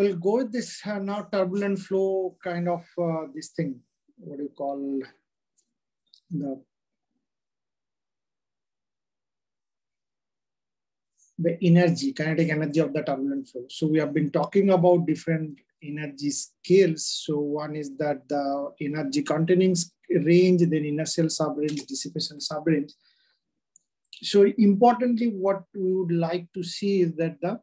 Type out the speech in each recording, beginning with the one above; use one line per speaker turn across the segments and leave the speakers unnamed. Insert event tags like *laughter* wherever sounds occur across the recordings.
we'll go with this uh, now turbulent flow kind of uh, this thing. What do you call the the energy, kinetic energy of the turbulent flow. So we have been talking about different energy scales. So one is that the energy containing range, then inertial subrange, dissipation subrange. So importantly, what we would like to see is that the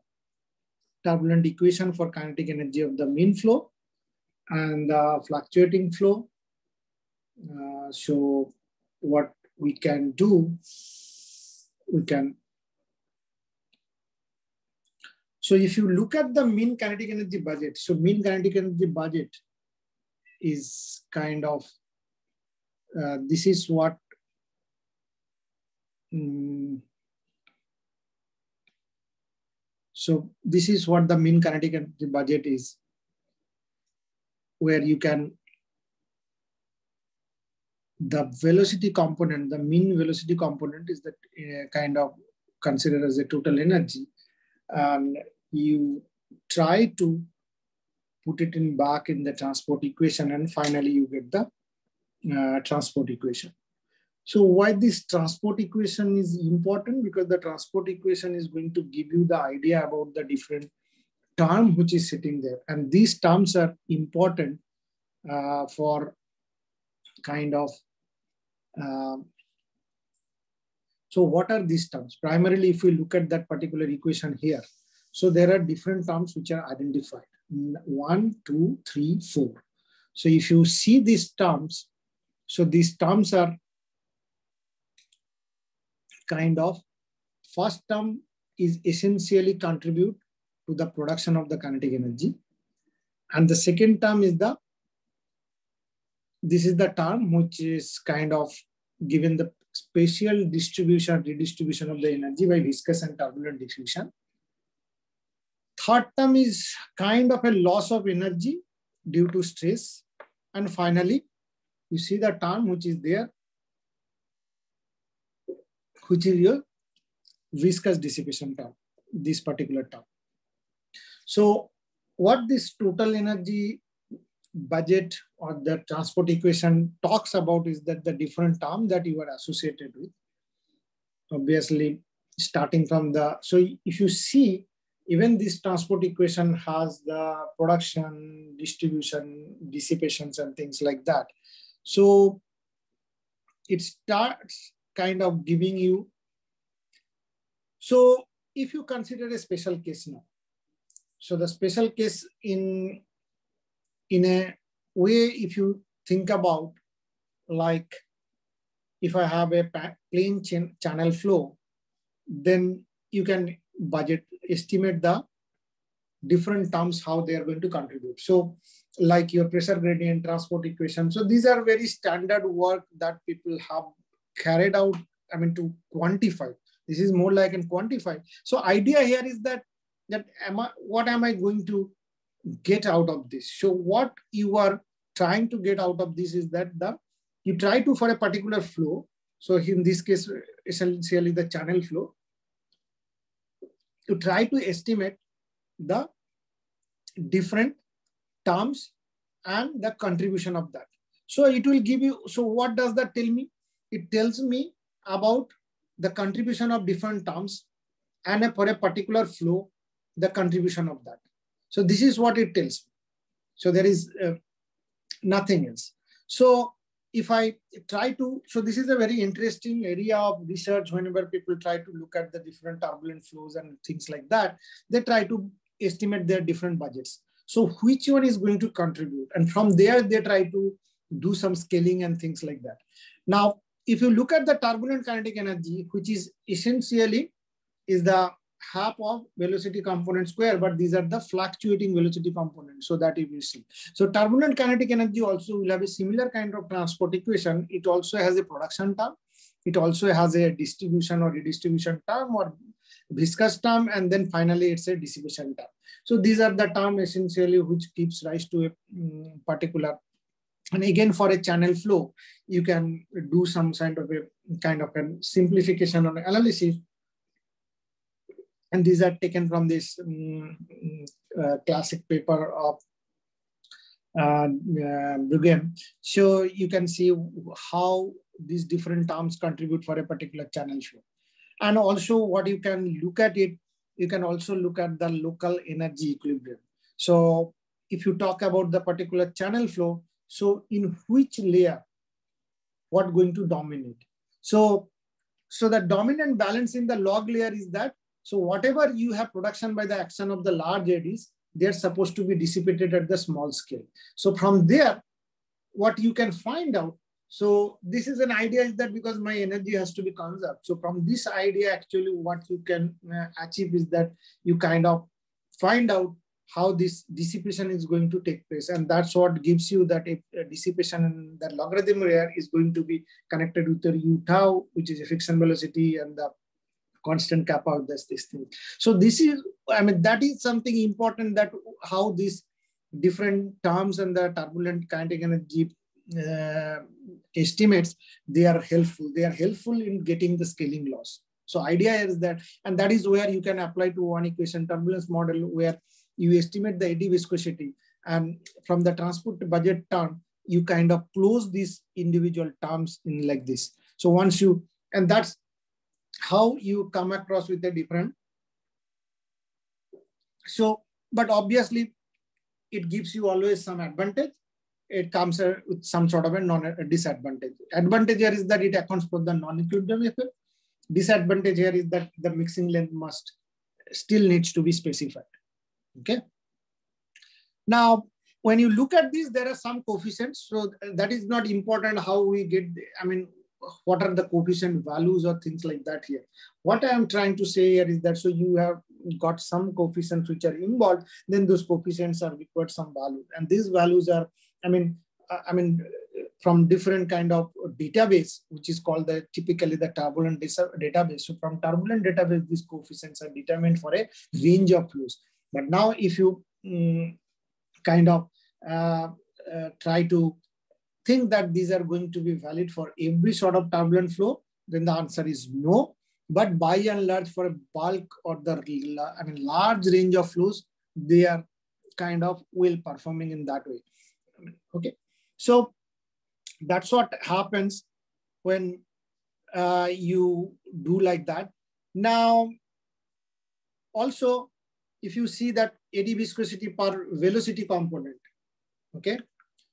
turbulent equation for kinetic energy of the mean flow and the fluctuating flow. Uh, so what we can do, we can so if you look at the mean kinetic energy budget, so mean kinetic energy budget is kind of, uh, this is what, um, so this is what the mean kinetic energy budget is, where you can, the velocity component, the mean velocity component is that uh, kind of considered as a total energy. And you try to put it in back in the transport equation and finally you get the uh, transport equation. So why this transport equation is important? Because the transport equation is going to give you the idea about the different term which is sitting there. And these terms are important uh, for kind of, uh, so what are these terms? Primarily, if we look at that particular equation here, so there are different terms which are identified. One, two, three, four. So if you see these terms, so these terms are kind of, first term is essentially contribute to the production of the kinetic energy. And the second term is the, this is the term which is kind of given the spatial distribution, redistribution of the energy by viscous and turbulent diffusion. Third term is kind of a loss of energy due to stress. And finally, you see the term which is there, which is your viscous dissipation term, this particular term. So what this total energy budget or the transport equation talks about is that the different term that you are associated with. Obviously, starting from the, so if you see even this transport equation has the production, distribution, dissipations, and things like that. So it starts kind of giving you. So if you consider a special case now, so the special case in in a way, if you think about like if I have a plane ch channel flow, then you can budget estimate the different terms how they are going to contribute so like your pressure gradient transport equation so these are very standard work that people have carried out i mean to quantify. This is more like in quantify. So idea here is that that am i what am i going to get out of this? So what you are trying to get out of this is that the you try to for a particular flow. So in this case essentially the channel flow. To try to estimate the different terms and the contribution of that. So it will give you, so what does that tell me? It tells me about the contribution of different terms and for a particular flow, the contribution of that. So this is what it tells me. So there is uh, nothing else. So if I try to, so this is a very interesting area of research whenever people try to look at the different turbulent flows and things like that, they try to estimate their different budgets. So which one is going to contribute? And from there, they try to do some scaling and things like that. Now, if you look at the turbulent kinetic energy, which is essentially is the half of velocity component square, but these are the fluctuating velocity components. So that you will see. So turbulent kinetic energy also will have a similar kind of transport equation. It also has a production term. It also has a distribution or redistribution term or viscous term. And then finally, it's a dissipation term. So these are the term essentially which gives rise to a um, particular and again, for a channel flow, you can do some kind of a kind of a simplification or analysis and these are taken from this um, uh, classic paper of uh, uh, So you can see how these different terms contribute for a particular channel flow. And also what you can look at it, you can also look at the local energy equilibrium. So if you talk about the particular channel flow, so in which layer, what going to dominate? So, so the dominant balance in the log layer is that, so whatever you have production by the action of the large eddies, they're supposed to be dissipated at the small scale. So from there, what you can find out, so this is an idea is that because my energy has to be conserved. So from this idea, actually what you can uh, achieve is that you kind of find out how this dissipation is going to take place. And that's what gives you that if dissipation in the logarithm layer is going to be connected with your u tau, which is a friction velocity and the constant kappa of this, this thing. So this is, I mean, that is something important that how these different terms and the turbulent kinetic energy uh, estimates, they are helpful. They are helpful in getting the scaling loss. So idea is that, and that is where you can apply to one equation turbulence model where you estimate the eddy viscosity and from the transport budget term, you kind of close these individual terms in like this. So once you, and that's how you come across with a different. So, but obviously it gives you always some advantage. It comes uh, with some sort of a non a disadvantage. Advantage here is that it accounts for the non-equilibrium effect. Disadvantage here is that the mixing length must still needs to be specified. Okay. Now, when you look at this, there are some coefficients. So uh, that is not important how we get, I mean, what are the coefficient values or things like that here. What I am trying to say here is that so you have got some coefficients which are involved, then those coefficients are required some value. And these values are, I mean, uh, I mean, from different kind of database, which is called the typically the turbulent database. So from turbulent database, these coefficients are determined for a range of flows. But now if you um, kind of uh, uh, try to think that these are going to be valid for every sort of turbulent flow, then the answer is no. But by and large, for a bulk or the I mean large range of flows, they are kind of well performing in that way. Okay, so that's what happens when uh, you do like that. Now, also if you see that eddy viscosity per velocity component, okay?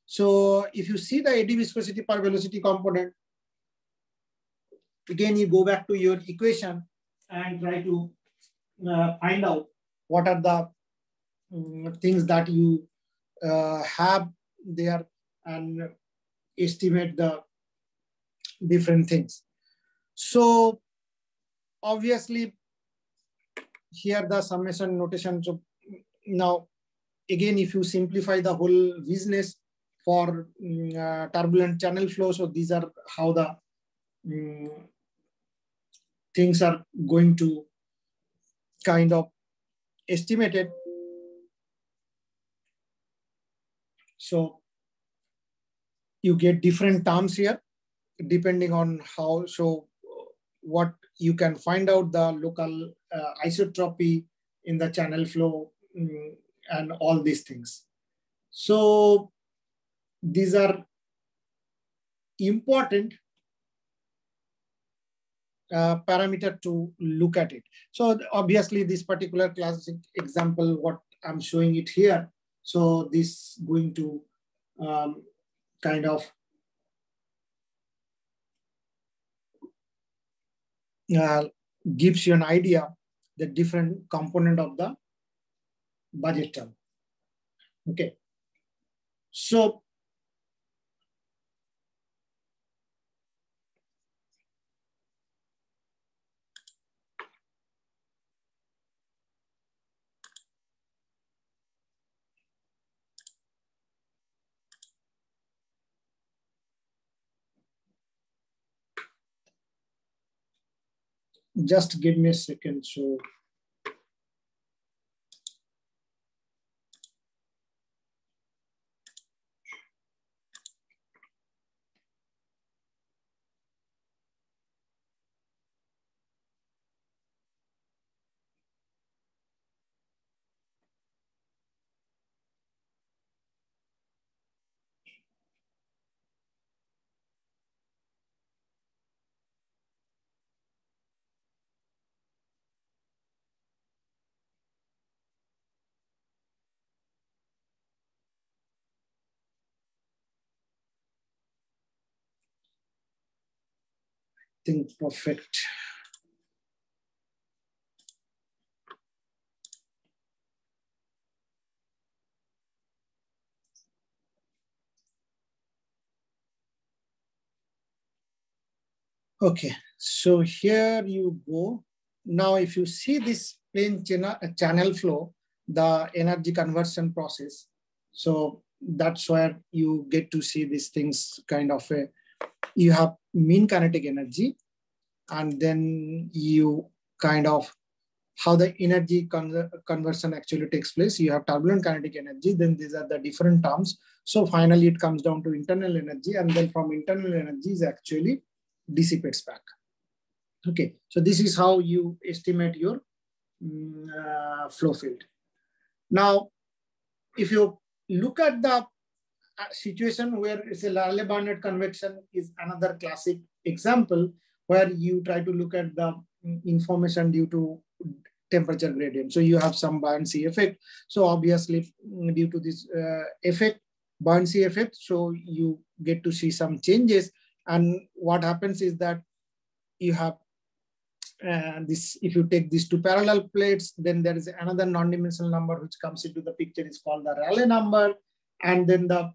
So if you see the eddy viscosity per velocity component, again, you go back to your equation and try to uh, find out what are the um, things that you uh, have there and estimate the different things. So obviously here the summation notation. So now, again, if you simplify the whole business for um, uh, turbulent channel flow, so these are how the um, things are going to kind of estimated. So you get different terms here depending on how, so what you can find out the local uh, isotropy in the channel flow um, and all these things. So these are important uh, parameter to look at it. So obviously this particular classic example, what I'm showing it here. So this going to um, kind of uh, gives you an idea the different component of the budget term. Okay. So just give me a second. So think perfect. Okay, so here you go. Now, if you see this plane uh, channel flow, the energy conversion process, so that's where you get to see these things kind of a, you have mean kinetic energy, and then you kind of how the energy con conversion actually takes place. You have turbulent kinetic energy, then these are the different terms. So finally it comes down to internal energy and then from internal energy is actually dissipates back. Okay, so this is how you estimate your um, uh, flow field. Now, if you look at the situation where it's a Rayleigh-Bénard convection is another classic example where you try to look at the information due to temperature gradient. So you have some buoyancy effect. So obviously mm, due to this uh, effect, buoyancy effect, so you get to see some changes and what happens is that you have uh, this, if you take these two parallel plates, then there is another non-dimensional number which comes into the picture. It's called the Rayleigh number. And then the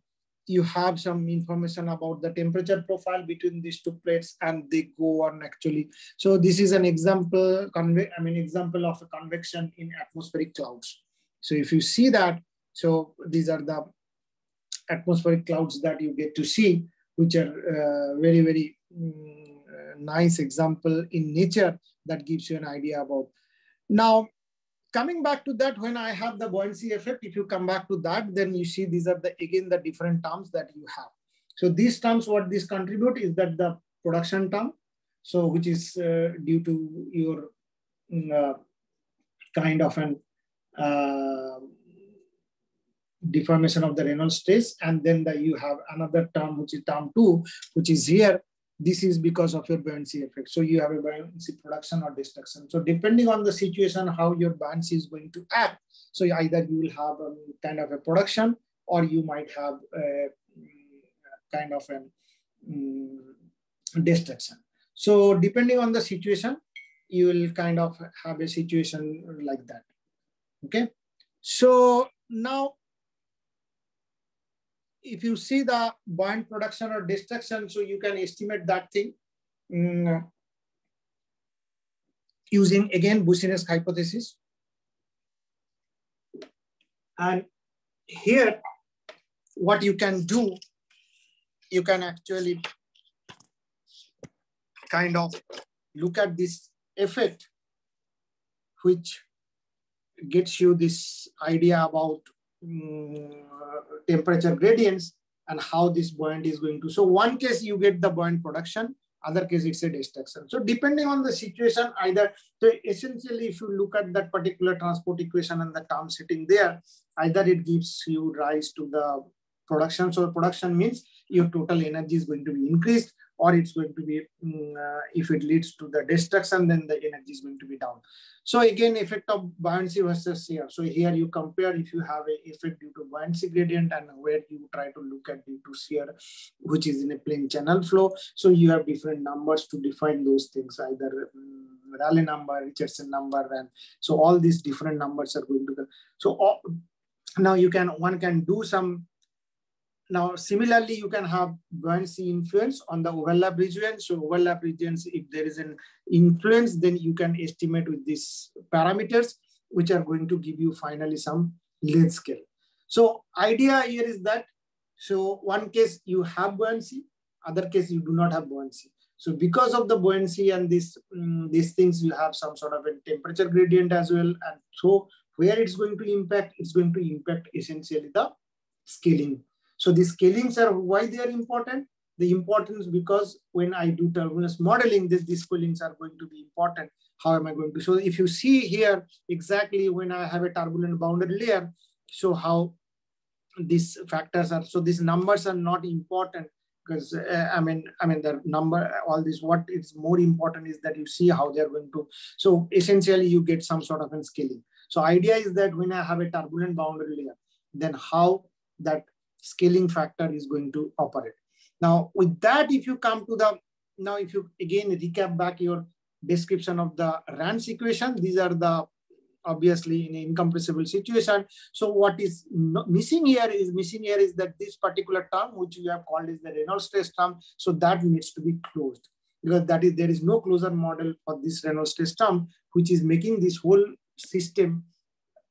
you have some information about the temperature profile between these two plates and they go on actually. So this is an example, I mean, example of a convection in atmospheric clouds. So if you see that, so these are the atmospheric clouds that you get to see which are uh, very, very um, nice example in nature that gives you an idea about. Now, coming back to that, when I have the buoyancy effect, if you come back to that, then you see these are the, again, the different terms that you have. So these terms, what this contribute is that the production term, so which is uh, due to your mm, uh, kind of an uh, deformation of the Reynolds stress. And then the, you have another term, which is term two, which is here. This is because of your buoyancy effect. So you have a buoyancy production or destruction. So depending on the situation, how your buoyancy is going to act. So either you will have a kind of a production or you might have a kind of a um, destruction. So depending on the situation, you will kind of have a situation like that. Okay. So now if you see the buoyant production or destruction, so you can estimate that thing um, using again Boussinesq hypothesis. And here, what you can do, you can actually kind of look at this effect, which gets you this idea about um, temperature gradients and how this buoyant is going to. So one case you get the buoyant production, other case it's a destruction. So depending on the situation, either, so essentially if you look at that particular transport equation and the term sitting there, either it gives you rise to the production. So production means your total energy is going to be increased or it's going to be, um, uh, if it leads to the destruction, then the energy is going to be down. So again, effect of buoyancy versus shear. So here you compare if you have a effect due to buoyancy gradient and where you try to look at due to shear, which is in a plane channel flow. So you have different numbers to define those things, either um, number, Richardson number, and so all these different numbers are going to go. So all, now you can one can do some now, similarly, you can have buoyancy influence on the overlap region. So overlap regions, if there is an influence, then you can estimate with these parameters, which are going to give you finally some length scale. So idea here is that, so one case you have buoyancy, other case you do not have buoyancy. So because of the buoyancy and this, um, these things, you have some sort of a temperature gradient as well. And so where it's going to impact, it's going to impact essentially the scaling so the scalings are why they are important. The importance because when I do turbulence modeling, this, these scalings are going to be important. How am I going to? So if you see here exactly when I have a turbulent boundary layer, so how these factors are. So these numbers are not important because uh, I mean, I mean the number, all this. What is more important is that you see how they are going to. So essentially, you get some sort of a scaling. So idea is that when I have a turbulent boundary layer, then how that scaling factor is going to operate. Now, with that, if you come to the now if you again recap back your description of the RANS equation, these are the obviously in an incompressible situation. So what is missing here is missing here is that this particular term, which you have called is the Reynolds stress term, so that needs to be closed because that is there is no closure model for this Reynolds stress term, which is making this whole system,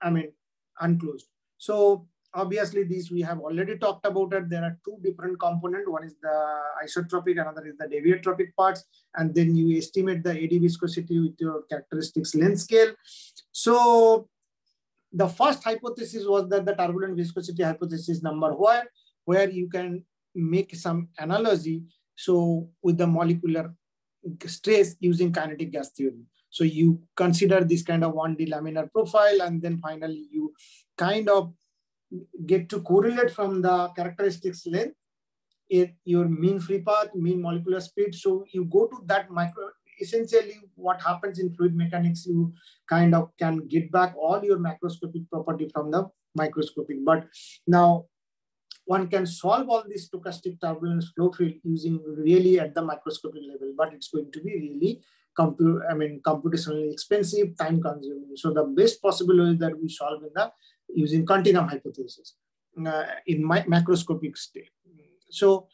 I mean, unclosed. So obviously these we have already talked about it. There are two different components. One is the isotropic, another is the deviatropic parts. And then you estimate the eddy viscosity with your characteristics length scale. So the first hypothesis was that the turbulent viscosity hypothesis number one, where you can make some analogy. So with the molecular stress using kinetic gas theory. So you consider this kind of 1D laminar profile, and then finally you kind of get to correlate from the characteristics length it, your mean free path, mean molecular speed. So you go to that micro, essentially what happens in fluid mechanics, you kind of can get back all your macroscopic property from the microscopic. But now one can solve all this stochastic turbulence flow field using really at the microscopic level, but it's going to be really compute, I mean, computationally expensive, time consuming. So the best possible way that we solve in the using continuum hypothesis uh, in my macroscopic state. So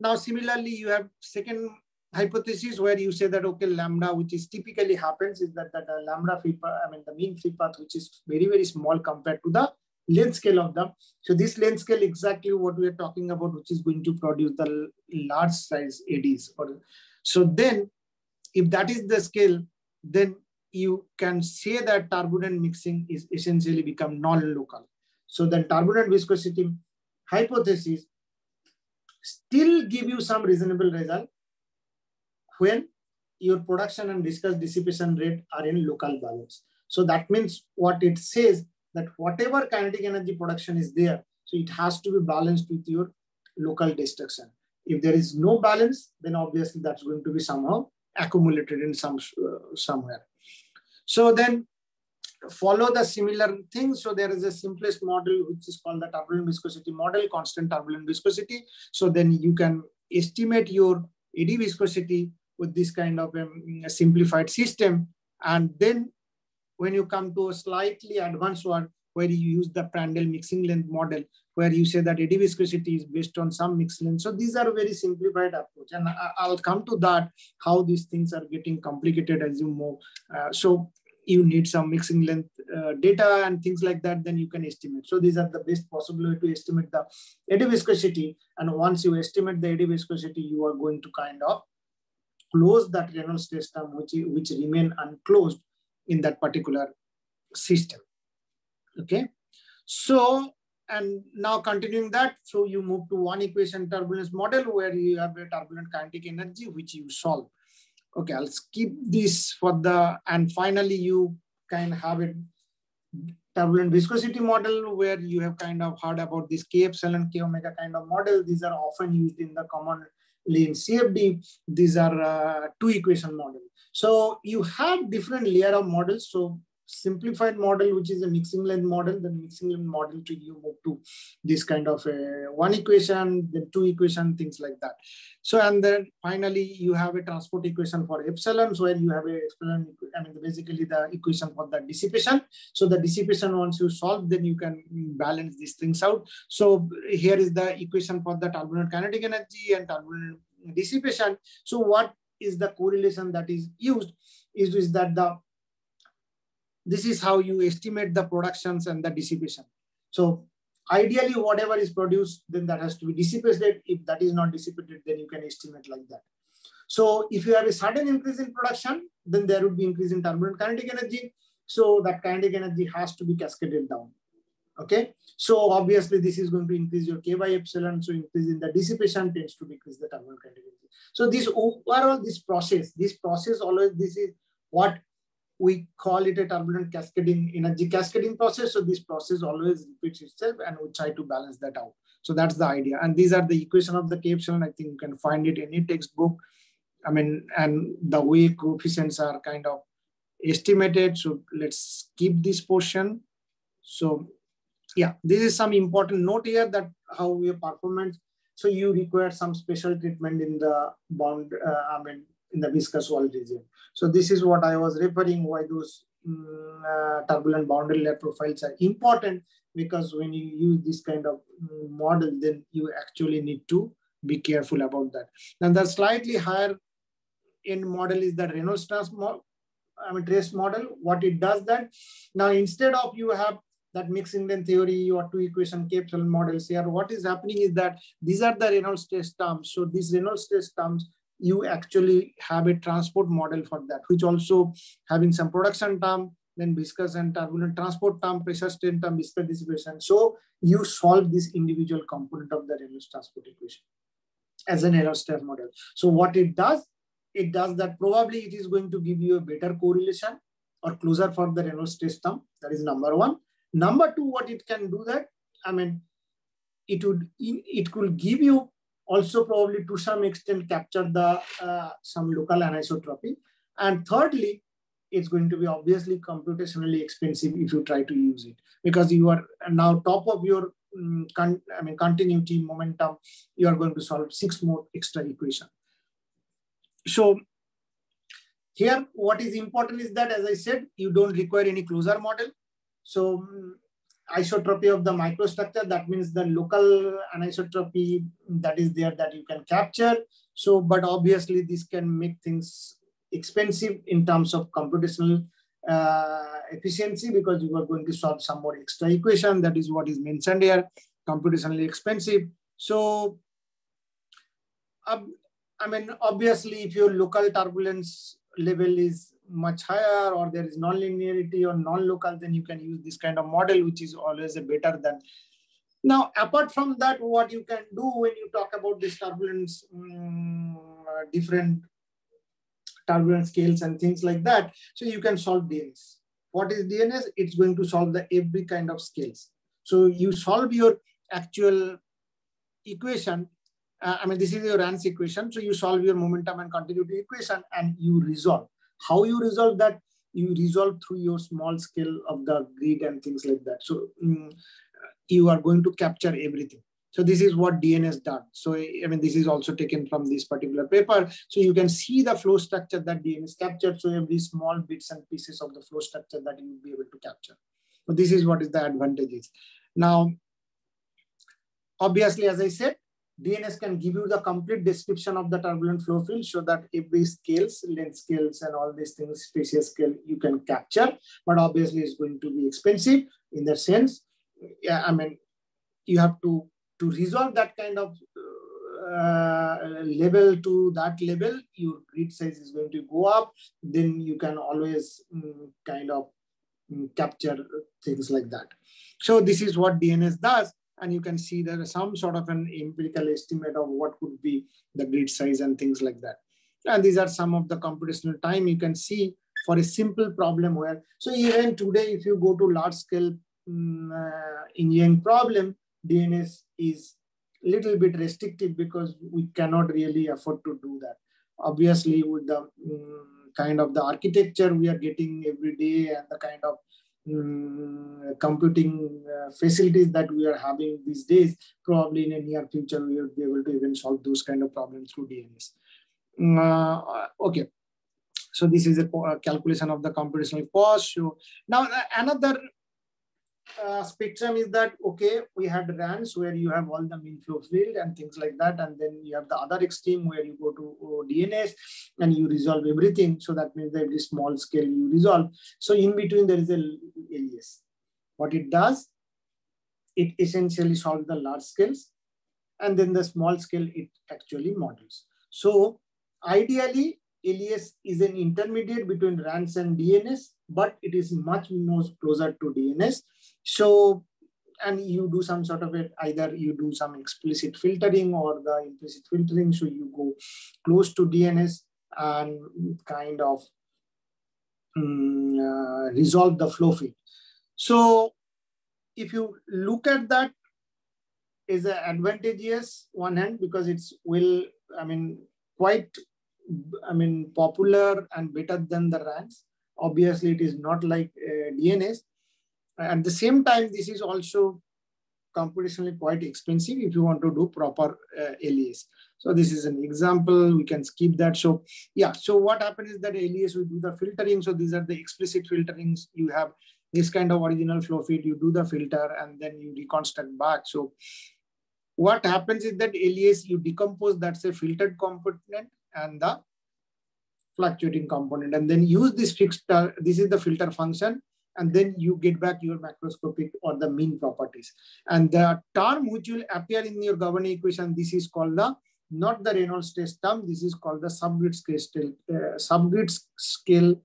now similarly, you have second hypothesis where you say that, okay, lambda, which is typically happens is that, that uh, lambda free path, I mean, the mean free path, which is very, very small compared to the length scale of them. So this length scale exactly what we are talking about, which is going to produce the large size eddies. So then if that is the scale, then you can say that turbulent mixing is essentially become non-local. So then turbulent viscosity hypothesis still give you some reasonable result when your production and viscous dissipation rate are in local balance. So that means what it says that whatever kinetic energy production is there, so it has to be balanced with your local destruction. If there is no balance, then obviously that's going to be somehow accumulated in some uh, somewhere. So then follow the similar thing. So there is a simplest model, which is called the turbulent viscosity model, constant turbulent viscosity. So then you can estimate your eddy viscosity with this kind of um, a simplified system. And then when you come to a slightly advanced one, where you use the Prandtl mixing length model, where you say that eddy viscosity is based on some mixing length. So these are very simplified approach. And I, will come to that, how these things are getting complicated as you move. Uh, so you need some mixing length uh, data and things like that, then you can estimate. So these are the best possible way to estimate the eddy viscosity. And once you estimate the eddy viscosity, you are going to kind of close that Reynolds system, which, which remain unclosed in that particular system. Okay. So, and now continuing that, so you move to one equation turbulence model where you have a turbulent kinetic energy, which you solve. Okay, I'll skip this for the, and finally you can have a turbulent viscosity model where you have kind of heard about this K epsilon, K omega kind of model. These are often used in the commonly in CFD. These are uh, two equation model. So you have different layer of models. So simplified model, which is a mixing length model, then mixing length model to you move to this kind of a one equation, then two equation, things like that. So, and then finally you have a transport equation for epsilon, so where you have a epsilon, I mean, basically the equation for the dissipation. So the dissipation, once you solve, then you can balance these things out. So here is the equation for the turbulent kinetic energy and turbulent dissipation. So what is the correlation that is used is, is that the this is how you estimate the productions and the dissipation. So ideally, whatever is produced, then that has to be dissipated. If that is not dissipated, then you can estimate like that. So if you have a sudden increase in production, then there would be increase in turbulent kinetic energy. So that kinetic energy has to be cascaded down. Okay. So obviously this is going to increase your K by epsilon. So increase in the dissipation tends to decrease the turbulent kinetic energy. So this overall, this process, this process always, this is what we call it a turbulent cascading energy cascading process. So this process always repeats itself and we try to balance that out. So that's the idea. And these are the equation of the epsilon. I think you can find it in any textbook. I mean, and the way coefficients are kind of estimated. So let's keep this portion. So yeah, this is some important note here that how your performance So you require some special treatment in the bond, uh, I mean, in the viscous wall region. So this is what I was referring why those um, uh, turbulent boundary layer profiles are important because when you use this kind of um, model, then you actually need to be careful about that. And the slightly higher end model is the Reynolds trans model, I mean trace model. What it does that now instead of you have that mixing indent theory or two equation capsule models here, what is happening is that these are the Reynolds stress terms. So these Reynolds stress terms, you actually have a transport model for that, which also having some production term, then viscous and turbulent transport term, pressure strain term, viscous dissipation. So you solve this individual component of the Reynolds transport equation as an error stress model. So what it does, it does that probably it is going to give you a better correlation or closer for the Reynolds stress term. That is number one. Number two, what it can do that, I mean, it would it could give you also probably to some extent capture the uh, some local anisotropy. And thirdly, it's going to be obviously computationally expensive if you try to use it because you are now top of your um, I mean continuity momentum. You are going to solve six more extra equation. So here, what is important is that, as I said, you don't require any closure model. So um, isotropy of the microstructure, that means the local anisotropy that is there that you can capture. So, but obviously this can make things expensive in terms of computational uh, efficiency because you are going to solve some more extra equation. That is what is mentioned here, computationally expensive. So, I mean, obviously, if your local turbulence level is much higher or there is non-linearity or non-local, then you can use this kind of model, which is always a better than. Now, apart from that, what you can do when you talk about this turbulence, um, different turbulence scales and things like that, so you can solve DNS. What is DNS? It's going to solve the every kind of scales. So you solve your actual equation uh, I mean, this is your RANS equation. So you solve your momentum and continuity equation and you resolve. How you resolve that? You resolve through your small scale of the grid and things like that. So um, you are going to capture everything. So this is what DNS done. So I mean, this is also taken from this particular paper. So you can see the flow structure that DNS captured. So every small bits and pieces of the flow structure that you will be able to capture. So this is what is the advantages. Now, obviously, as I said, DNS can give you the complete description of the turbulent flow field so that every scales, length scales and all these things, species scale, you can capture, but obviously it's going to be expensive in the sense, yeah, I mean, you have to, to resolve that kind of uh, level to that level, your grid size is going to go up, then you can always um, kind of um, capture things like that. So this is what DNS does and you can see there is some sort of an empirical estimate of what could be the grid size and things like that. And these are some of the computational time you can see for a simple problem where, so even today, if you go to large scale um, uh, engineering problem, DNS is a little bit restrictive because we cannot really afford to do that. Obviously, with the um, kind of the architecture we are getting every day and the kind of um, computing uh, facilities that we are having these days, probably in a near future, we will be able to even solve those kind of problems through DNS. Mm, uh, okay. So this is a calculation of the computational cost. So now uh, another uh, spectrum is that okay we had RANS where you have all the mean flow field and things like that and then you have the other extreme where you go to oh, DNS and you resolve everything. So that means every small scale you resolve. So in between there is a LES what it does it essentially solves the large scales and then the small scale it actually models. So ideally LES is an intermediate between RANS and DNS but it is much more closer to DNS. So, and you do some sort of it, either you do some explicit filtering or the implicit filtering. So you go close to DNS and kind of um, uh, resolve the flow field. So if you look at that is an advantageous one hand because it's will, I mean, quite, I mean, popular and better than the RANS. Obviously, it is not like uh, DNS. At the same time, this is also computationally quite expensive if you want to do proper uh, LES. So this is an example. We can skip that. So yeah. So what happens is that LES we do the filtering. So these are the explicit filterings. You have this kind of original flow feed. You do the filter and then you reconstruct back. So what happens is that LES you decompose that's a filtered component and the fluctuating component and then use this fixed, uh, this is the filter function and then you get back your macroscopic or the mean properties. And the term which will appear in your governing equation, this is called the, not the Reynolds stress term, this is called the subgrid scale, uh, subgrid scale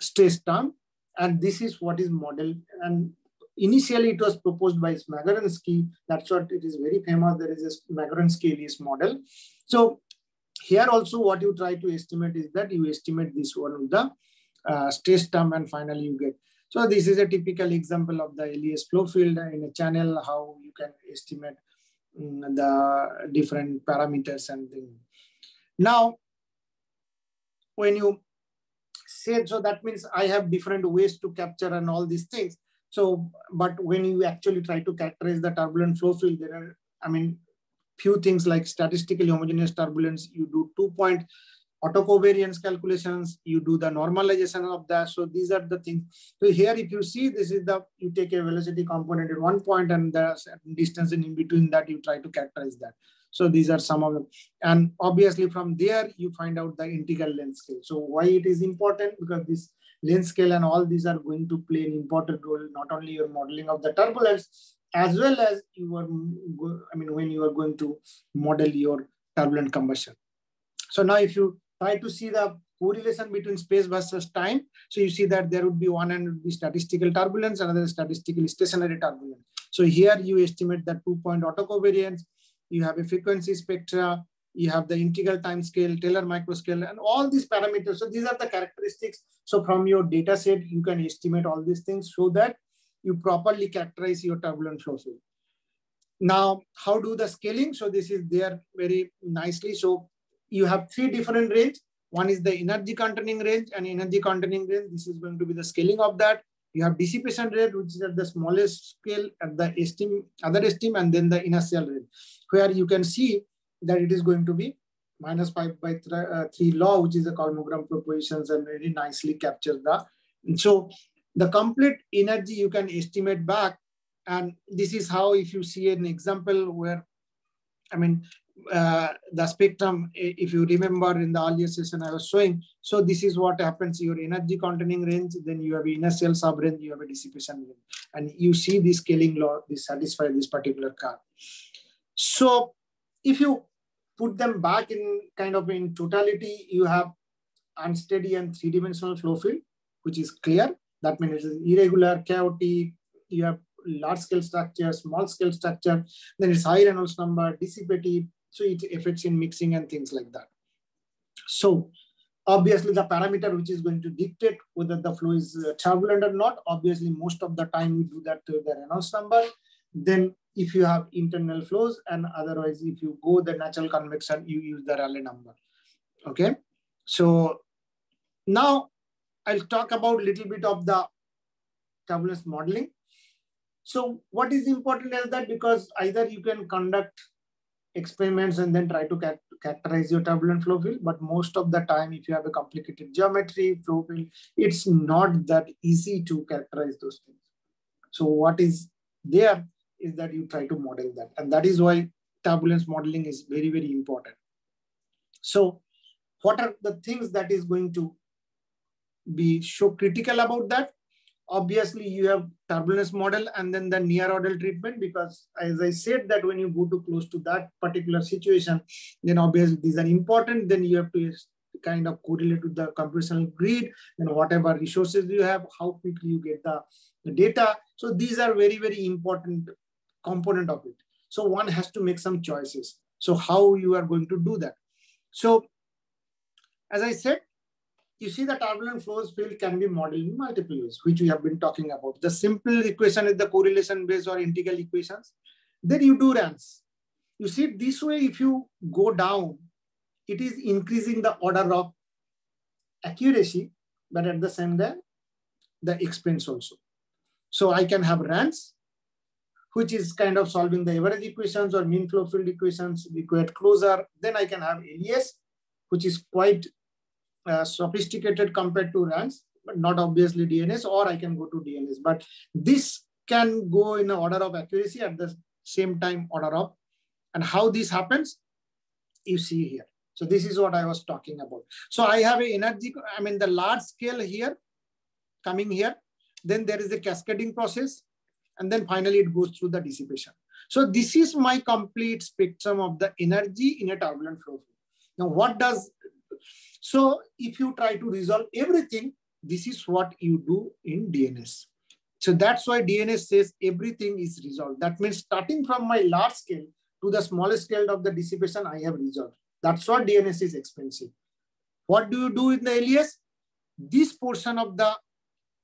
stress term. And this is what is modeled. And initially it was proposed by Smagorinsky. That's what it is very famous. There is a Smagorinsky model. So here also what you try to estimate is that you estimate this one with the uh, stress term and finally you get. So this is a typical example of the LES flow field in a channel, how you can estimate um, the different parameters and things. Now, when you say, so that means I have different ways to capture and all these things. So, but when you actually try to characterize the turbulent flow field, there are, I mean, few things like statistically homogeneous turbulence, you do two point autocovariance calculations, you do the normalization of that. So these are the things. So here, if you see, this is the, you take a velocity component at one point and the distance in between that, you try to characterize that. So these are some of them. And obviously from there, you find out the integral length scale. So why it is important? Because this length scale and all these are going to play an important role, not only your modeling of the turbulence, as well as you are, I mean, when you are going to model your turbulent combustion. So now if you try to see the correlation between space versus time, so you see that there would be one and would be statistical turbulence, another statistically stationary turbulence. So here you estimate the two-point autocovariance, you have a frequency spectra, you have the integral time scale, Taylor microscale, and all these parameters. So these are the characteristics. So from your data set, you can estimate all these things so that you properly characterize your turbulent flow field. Now, how do the scaling? So this is there very nicely. So you have three different range. One is the energy containing range and energy containing range. This is going to be the scaling of that. You have dissipation rate, which is at the smallest scale at the esteem, other esteem, and then the inertial rate, where you can see that it is going to be minus 5 by th uh, 3 law, which is the Kolmogorov propositions and very nicely captures the. So the complete energy you can estimate back. And this is how, if you see an example where, I mean, uh, the spectrum, if you remember in the earlier session I was showing, so this is what happens, your energy containing range, then you have inertial subrange, you have a dissipation range. And you see the scaling law, this satisfy this particular curve. So if you put them back in kind of in totality, you have unsteady and three-dimensional flow field, which is clear. That means it's irregular, chaotic, you have large scale structure, small scale structure, then it's high Reynolds number, dissipative, so it affects in mixing and things like that. So obviously the parameter which is going to dictate whether the flow is uh, turbulent or not, obviously most of the time we do that to the Reynolds number. Then if you have internal flows and otherwise if you go the natural convection, you use the Rayleigh number. Okay. So now I'll talk about a little bit of the turbulence modeling. So what is important is that because either you can conduct experiments and then try to characterize your turbulent flow field, but most of the time, if you have a complicated geometry flow field, it's not that easy to characterize those things. So what is there is that you try to model that. And that is why turbulence modeling is very, very important. So what are the things that is going to be so critical about that. Obviously, you have turbulence model and then the near order treatment because as I said that when you go too close to that particular situation, then obviously these are important. Then you have to kind of correlate with the computational grid and whatever resources you have, how quickly you get the, the data. So these are very, very important component of it. So one has to make some choices. So how you are going to do that. So as I said, you see the turbulent flows field can be modeled in multiple ways, which we have been talking about. The simple equation is the correlation based or integral equations. Then you do RANS. You see this way, if you go down, it is increasing the order of accuracy, but at the same time, the expense also. So I can have RANS, which is kind of solving the average equations or mean flow field equations, required closer. Then I can have LES, which is quite uh, sophisticated compared to RANS, but not obviously DNS, or I can go to DNS. But this can go in order of accuracy at the same time order of. And how this happens, you see here. So this is what I was talking about. So I have a energy, I mean the large scale here, coming here. Then there is a cascading process. And then finally it goes through the dissipation. So this is my complete spectrum of the energy in a turbulent flow. Now what does, so if you try to resolve everything, this is what you do in DNS. So that's why DNS says everything is resolved. That means starting from my large scale to the smallest scale of the dissipation, I have resolved. That's what DNS is expensive. What do you do in the LES? This portion of the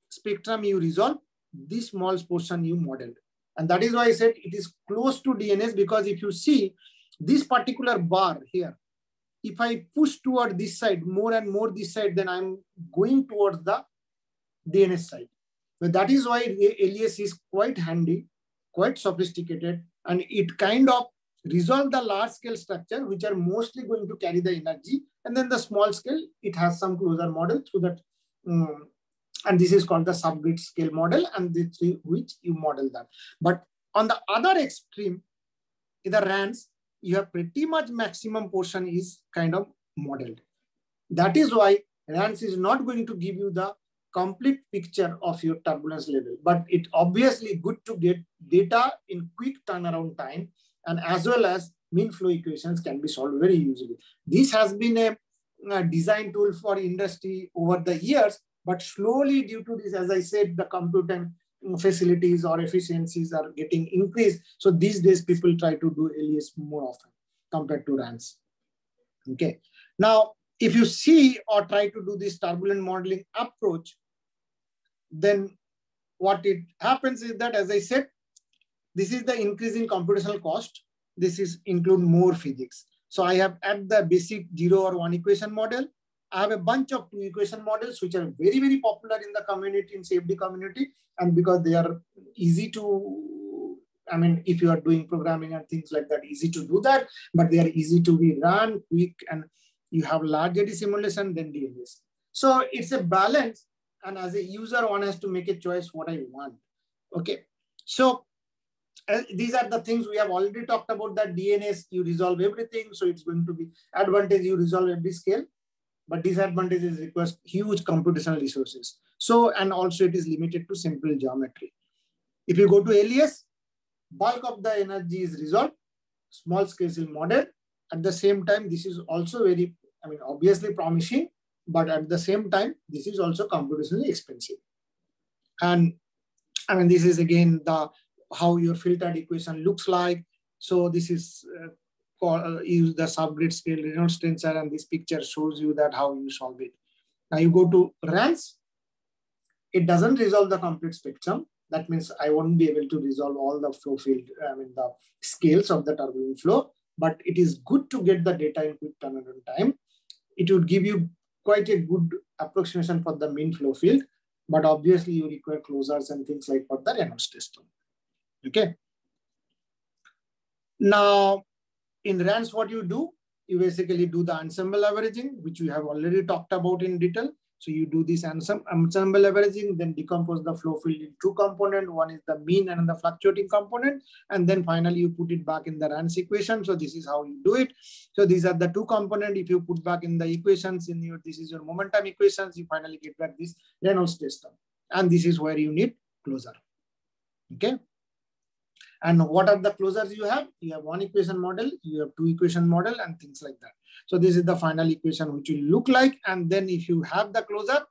spectrum you resolve, this small portion you model. And that is why I said it is close to DNS because if you see this particular bar here, if I push toward this side, more and more this side, then I'm going towards the DNS side. But that is why LES is quite handy, quite sophisticated, and it kind of resolve the large scale structure, which are mostly going to carry the energy. And then the small scale, it has some closure model through that. Um, and this is called the subgrid scale model and the three which you model that. But on the other extreme, in the RANS, you have pretty much maximum portion is kind of modeled. That is why RANS is not going to give you the complete picture of your turbulence level, but it obviously good to get data in quick turnaround time and as well as mean flow equations can be solved very easily. This has been a, a design tool for industry over the years, but slowly due to this, as I said, the computing facilities or efficiencies are getting increased. So these days people try to do LES more often compared to RANS. Okay. Now, if you see or try to do this turbulent modeling approach, then what it happens is that, as I said, this is the increase in computational cost. This is include more physics. So I have at the basic zero or one equation model. I have a bunch of two equation models, which are very, very popular in the community, in CFD community. And because they are easy to, I mean, if you are doing programming and things like that, easy to do that, but they are easy to be run, quick, and you have large eddy simulation, then DNS. So it's a balance. And as a user, one has to make a choice what I want. Okay. So uh, these are the things we have already talked about that DNS, you resolve everything. So it's going to be advantage, you resolve every scale, but disadvantages request huge computational resources. So, and also it is limited to simple geometry. If you go to LES, bulk of the energy is resolved, small scale model. At the same time, this is also very, I mean, obviously promising, but at the same time, this is also computationally expensive. And I mean, this is again the how your filtered equation looks like. So this is uh, Uh, use the subgrid scale Reynolds tensor and this picture shows you that how you solve it. Now you go to RANS, it doesn't resolve the complete spectrum. That means I won't be able to resolve all the flow field, I mean the scales of the turbulent flow, but it is good to get the data in quick turnaround time. It would give you quite a good approximation for the mean flow field, but obviously you require closures and things like for the Reynolds system. Okay. Now, in RANS, what you do, you basically do the ensemble averaging, which we have already talked about in detail. So you do this ensemble averaging, then decompose the flow field in two component. One is the mean and the fluctuating component. And then finally you put it back in the RANS equation. So this is how you do it. So these are the two component. If you put back in the equations in your, this is your momentum equations, you finally get back this Reynolds system. And this is where you need closure. Okay. And what are the closures you have? You have one equation model, you have two equation model and things like that. So this is the final equation which will look like. And then if you have the closure,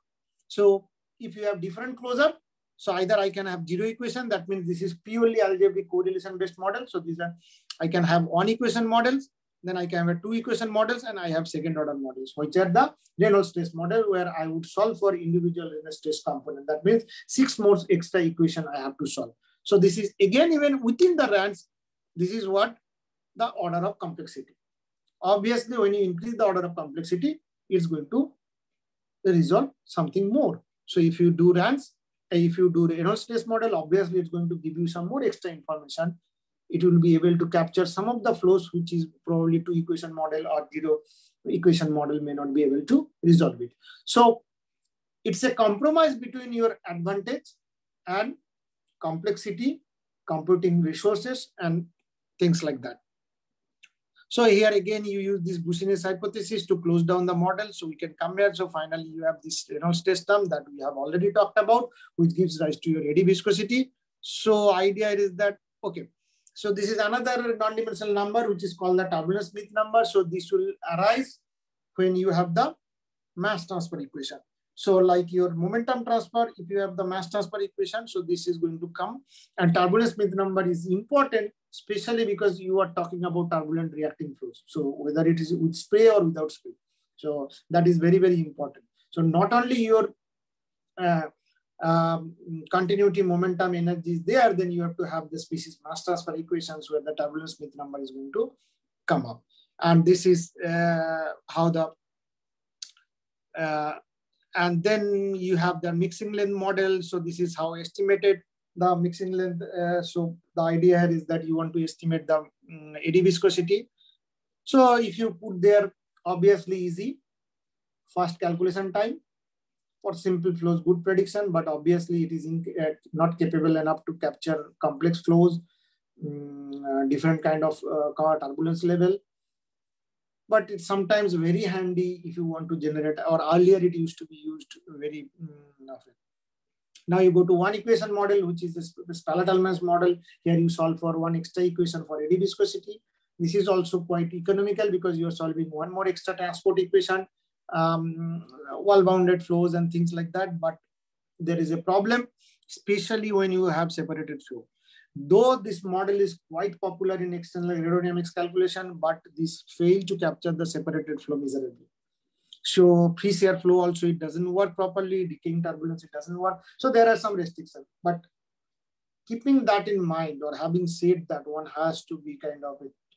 so if you have different closure, so either I can have zero equation, that means this is purely algebraic correlation based model. So these are, I can have one equation models, then I can have two equation models and I have second order models, which are the Reynolds stress model where I would solve for individual stress component. That means six more extra equation I have to solve. So this is again, even within the RANS, this is what the order of complexity. Obviously, when you increase the order of complexity, it's going to resolve something more. So if you do RANS, if you do Reynolds stress model, obviously it's going to give you some more extra information. It will be able to capture some of the flows, which is probably two equation model or zero equation model may not be able to resolve it. So it's a compromise between your advantage and complexity, computing resources, and things like that. So here again, you use this Boussinesq hypothesis to close down the model. So we can come here. So finally, you have this Reynolds stress term that we have already talked about, which gives rise to your eddy viscosity. So idea is that, okay, so this is another non-dimensional number, which is called the turbulence-Schmidt number. So this will arise when you have the mass transfer equation. So like your momentum transfer, if you have the mass transfer equation, so this is going to come. And turbulence-Schmidt number is important especially because you are talking about turbulent reacting flows. So whether it is with spray or without spray. So that is very, very important. So not only your uh, um, continuity momentum energy is there, then you have to have the species mass transfer equations where the turbulence Schmidt number is going to come up. And this is uh, how the, uh, and then you have the mixing length model. So this is how estimated the mixing length. Uh, so the idea here is that you want to estimate the um, eddy viscosity. So if you put there, obviously easy, fast calculation time for simple flows, good prediction, but obviously it is in, uh, not capable enough to capture complex flows, um, uh, different kind of uh, turbulence level. But it's sometimes very handy if you want to generate, or earlier it used to be used very um, now you go to one equation model, which is this, this Spalart-Allmaras model. Here you solve for one extra equation for eddy viscosity. This is also quite economical because you're solving one more extra transport equation, um, wall-bounded flows and things like that. But there is a problem, especially when you have separated flow. Though this model is quite popular in external aerodynamics calculation, but this failed to capture the separated flow miserably. So free shear flow also, it doesn't work properly. Decaying turbulence, it doesn't work. So there are some restrictions. But keeping that in mind or having said that one has to be kind of,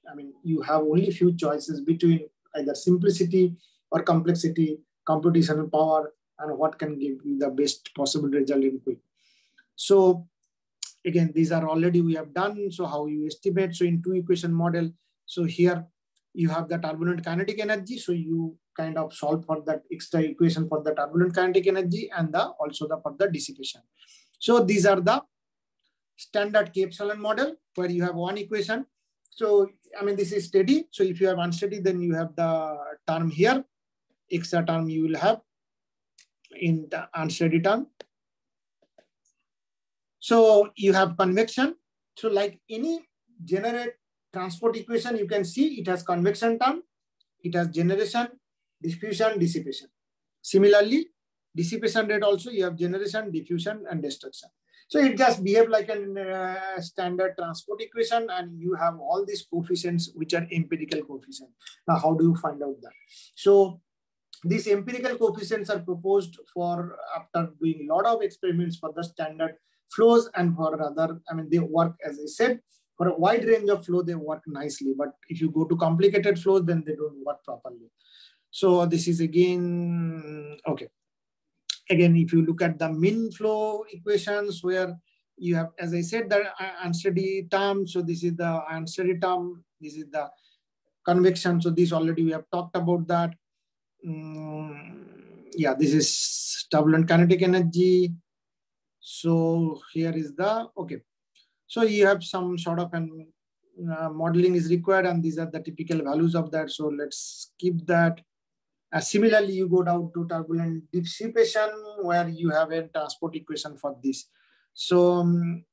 I mean, you have only few choices between either simplicity or complexity, computational power, and what can give you the best possible result in quick. So again, these are already we have done. So how you estimate. So in two equation model. So here you have the turbulent kinetic energy. So you kind of solve for that extra equation for the turbulent kinetic energy and the also the for the dissipation. So these are the standard K epsilon model where you have one equation. So I mean this is steady. So if you have unsteady, then you have the term here, extra term you will have in the unsteady term. So you have convection. So like any generate transport equation, you can see it has convection term, it has generation, diffusion, dissipation. Similarly, dissipation rate also you have generation, diffusion, and destruction. So it just behave like a uh, standard transport equation and you have all these coefficients which are empirical coefficients. Now, how do you find out that? So these empirical coefficients are proposed for after doing a lot of experiments for the standard flows and for other, I mean, they work, as I said, for a wide range of flow, they work nicely. But if you go to complicated flows, then they don't work properly. So this is again, okay. Again, if you look at the min flow equations where you have, as I said, the unsteady term. So this is the unsteady term. This is the convection. So this already we have talked about that. Um, yeah, this is turbulent kinetic energy. So here is the, okay. So you have some sort of an uh, modeling is required and these are the typical values of that. So let's keep that. Uh, similarly, you go down to turbulent dissipation where you have a transport equation for this. So, um,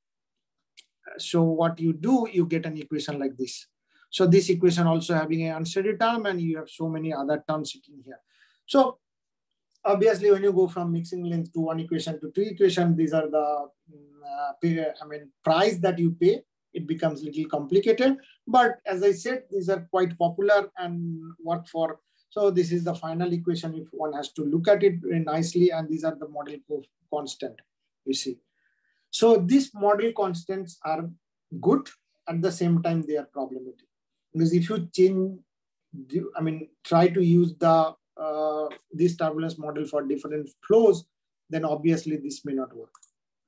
so what you do, you get an equation like this. So this equation also having an unsteady term and you have so many other terms sitting here. So obviously when you go from mixing length to one equation to two equation, these are the, uh, I mean, price that you pay it becomes a little complicated. But as I said, these are quite popular and work for so this is the final equation if one has to look at it very nicely and these are the model constant, you see. So these model constants are good, at the same time they are problematic. Because if you change, I mean, try to use the uh, this turbulence model for different flows, then obviously this may not work.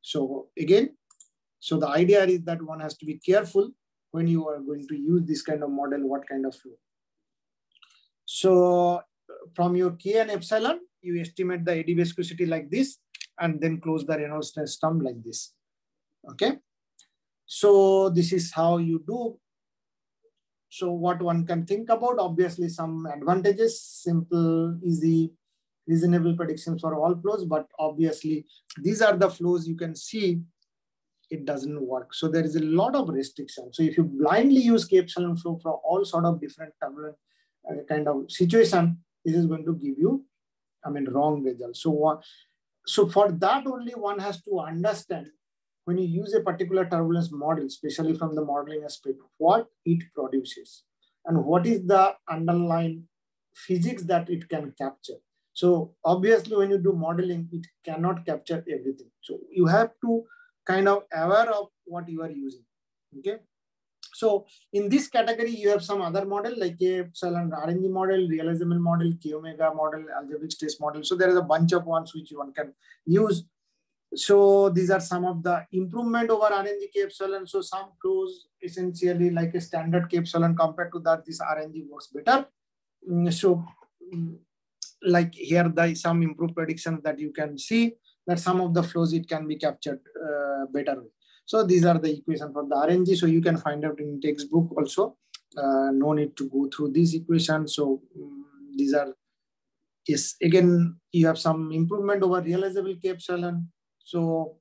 So again, so the idea is that one has to be careful when you are going to use this kind of model, what kind of flow. So from your K and epsilon, you estimate the eddy viscosity like this, and then close the Reynolds term like this. Okay. So this is how you do. So what one can think about, obviously some advantages, simple, easy, reasonable predictions for all flows, but obviously these are the flows you can see it doesn't work. So there is a lot of restriction. So if you blindly use epsilon flow for all sort of different turbulent uh, kind of situation, this is going to give you, I mean, wrong results. So, uh, so for that only one has to understand when you use a particular turbulence model, especially from the modeling aspect, what it produces and what is the underlying physics that it can capture. So obviously when you do modeling, it cannot capture everything. So you have to kind of aware of what you are using, okay? So in this category, you have some other model like K epsilon RNG model, realizable model, K omega model, algebraic stress model. So there is a bunch of ones which one can use. So these are some of the improvement over RNG K epsilon. So some flows essentially like a standard K epsilon compared to that, this RNG works better. Mm, so mm, like here, the some improved predictions that you can see that some of the flows it can be captured uh, better. So these are the equation for the RNG. So you can find out in textbook also. Uh, no need to go through these equations. So um, these are, yes, again, you have some improvement over realizable K epsilon. So,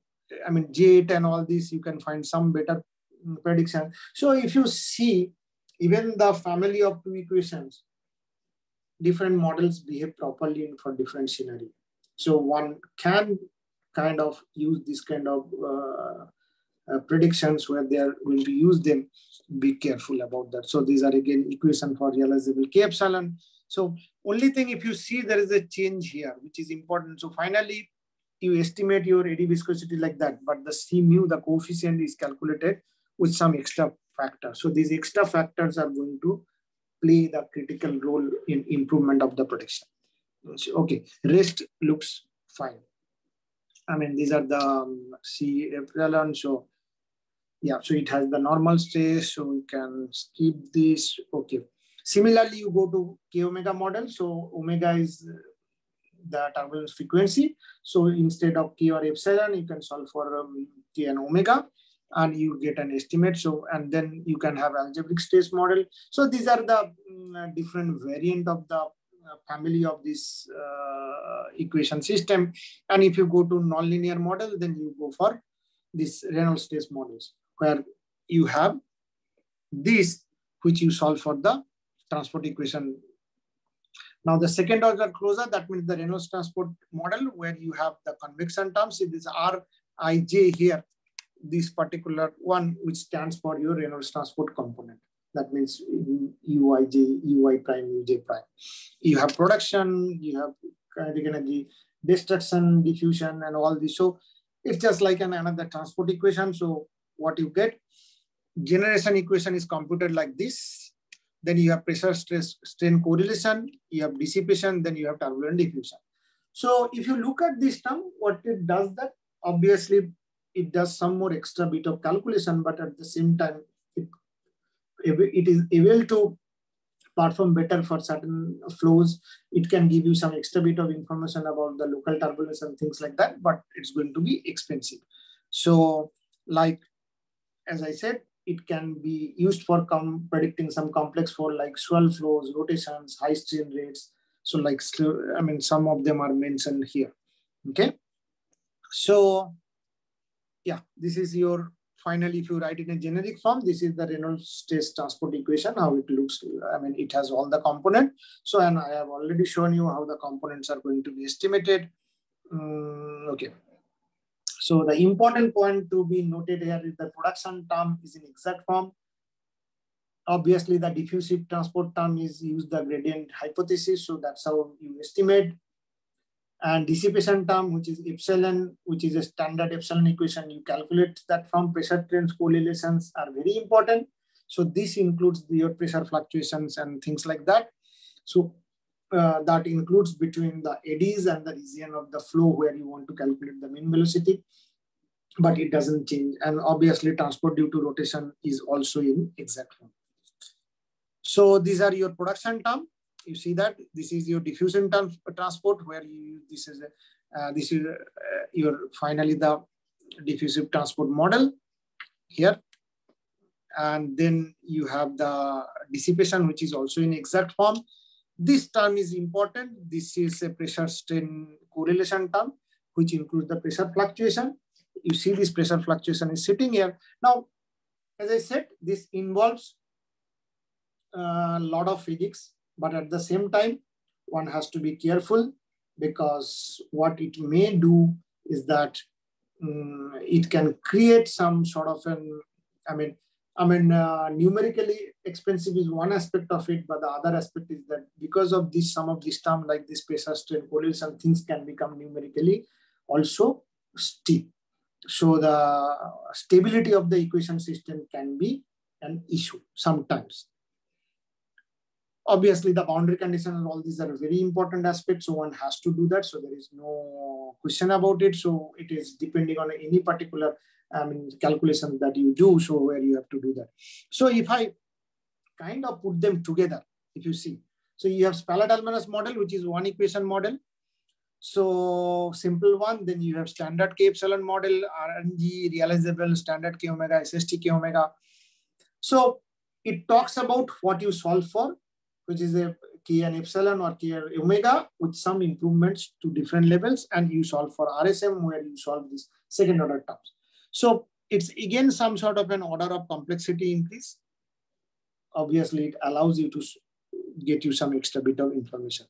I mean, J8 and all these, you can find some better mm, prediction. So if you see, even the family of two equations, different models behave properly for different scenario. So one can kind of use this kind of uh, uh, predictions where they are going to use them, be careful about that. So these are again equation for realizable K epsilon. So only thing if you see there is a change here, which is important. So finally, you estimate your eddy viscosity like that, but the C mu, the coefficient is calculated with some extra factor. So these extra factors are going to play the critical role in improvement of the prediction. Okay, rest looks fine. I mean, these are the um, C epsilon. So yeah, so it has the normal stress. So we can skip this. Okay. Similarly, you go to K omega model. So omega is the turbulence frequency. So instead of K or epsilon, you can solve for um, K and omega and you get an estimate. So, and then you can have algebraic stress model. So these are the um, different variant of the uh, family of this uh, equation system. And if you go to nonlinear model, then you go for this Reynolds stress models where you have this which you solve for the transport equation. Now the second order closure, that means the Reynolds transport model where you have the convection terms. It is Rij here, this particular one which stands for your Reynolds transport component. That means Uij, Ui prime, Uj prime. You have production, you have kinetic energy, destruction, diffusion, and all this. So it's just like an another transport equation. So what you get, generation equation is computed like this. Then you have pressure stress strain correlation, you have dissipation, then you have turbulent diffusion. So if you look at this term, what it does that, obviously it does some more extra bit of calculation, but at the same time, it, it is able to perform better for certain flows. It can give you some extra bit of information about the local turbulence and things like that, but it's going to be expensive. So like, as I said, it can be used for predicting some complex for like swirl flows, rotations, high strain rates. So like, I mean, some of them are mentioned here, okay? So yeah, this is your finally, if you write in a generic form, this is the Reynolds stress transport equation, how it looks. I mean, it has all the component. So, and I have already shown you how the components are going to be estimated. Um, okay. So the important point to be noted here is the production term is in exact form. Obviously, the diffusive transport term is use the gradient hypothesis. So that's how you estimate and dissipation term, which is epsilon, which is a standard epsilon equation, you calculate that from pressure strain correlations are very important. So this includes the pressure fluctuations and things like that. So uh, that includes between the eddies and the region of the flow where you want to calculate the mean velocity. but it doesn't change. And obviously transport due to rotation is also in exact form. So these are your production term. You see that this is your diffusion term transport where you this is a, uh, this is uh, your finally the diffusive transport model here. And then you have the dissipation, which is also in exact form. This term is important. This is a pressure strain correlation term, which includes the pressure fluctuation. You see this pressure fluctuation is sitting here. Now, as I said, this involves a lot of physics, but at the same time, one has to be careful because what it may do is that um, it can create some sort of an, I mean, I mean, uh, numerically expensive is one aspect of it, but the other aspect is that because of this, some of this term like this pressure strain some things can become numerically also steep. So the stability of the equation system can be an issue sometimes. Obviously, the boundary condition and all these are very important aspects. So one has to do that. So there is no question about it. So it is depending on any particular I mean, calculation that you do. So where you have to do that. So if I kind of put them together, if you see, so you have Spalart-Allmaras model, which is one equation model. So simple one, then you have standard K epsilon model, RNG, realizable, standard K omega, SST K omega. So it talks about what you solve for, which is a K and epsilon or K and omega with some improvements to different levels. And you solve for RSM where you solve this second order terms. So it's again some sort of an order of complexity increase. Obviously, it allows you to get you some extra bit of information.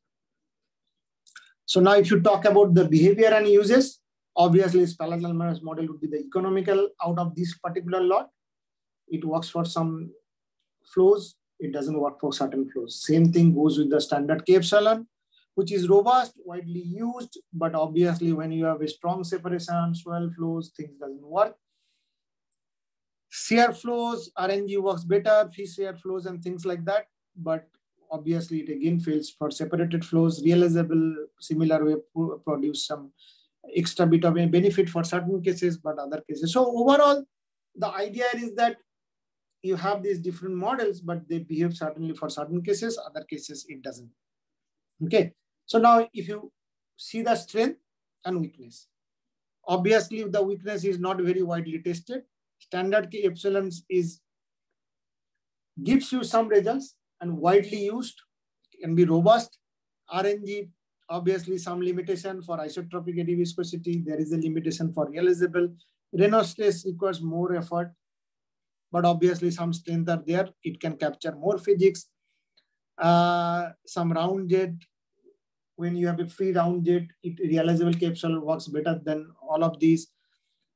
So now if you talk about the behavior and uses, obviously Spalart-Allmaras model would be the economical out of this particular lot. It works for some flows. It doesn't work for certain flows. Same thing goes with the standard K epsilon, which is robust, widely used, but obviously when you have a strong separation, swirl flows, things doesn't work. Shear flows, RNG works better, free shear flows and things like that. But obviously it again fails for separated flows, realizable similar way produce some extra bit of a benefit for certain cases, but other cases. So overall, the idea is that you have these different models, but they behave certainly for certain cases, other cases it doesn't. Okay, so now if you see the strength and weakness, obviously the weakness is not very widely tested. Standard K epsilon is gives you some results, and widely used, can be robust. RNG, obviously some limitation for isotropic eddy viscosity. There is a limitation for realizable. Reynolds stress requires more effort, but obviously some strength are there. It can capture more physics. Uh, some round jet, when you have a free round jet, it realizable K epsilon works better than all of these.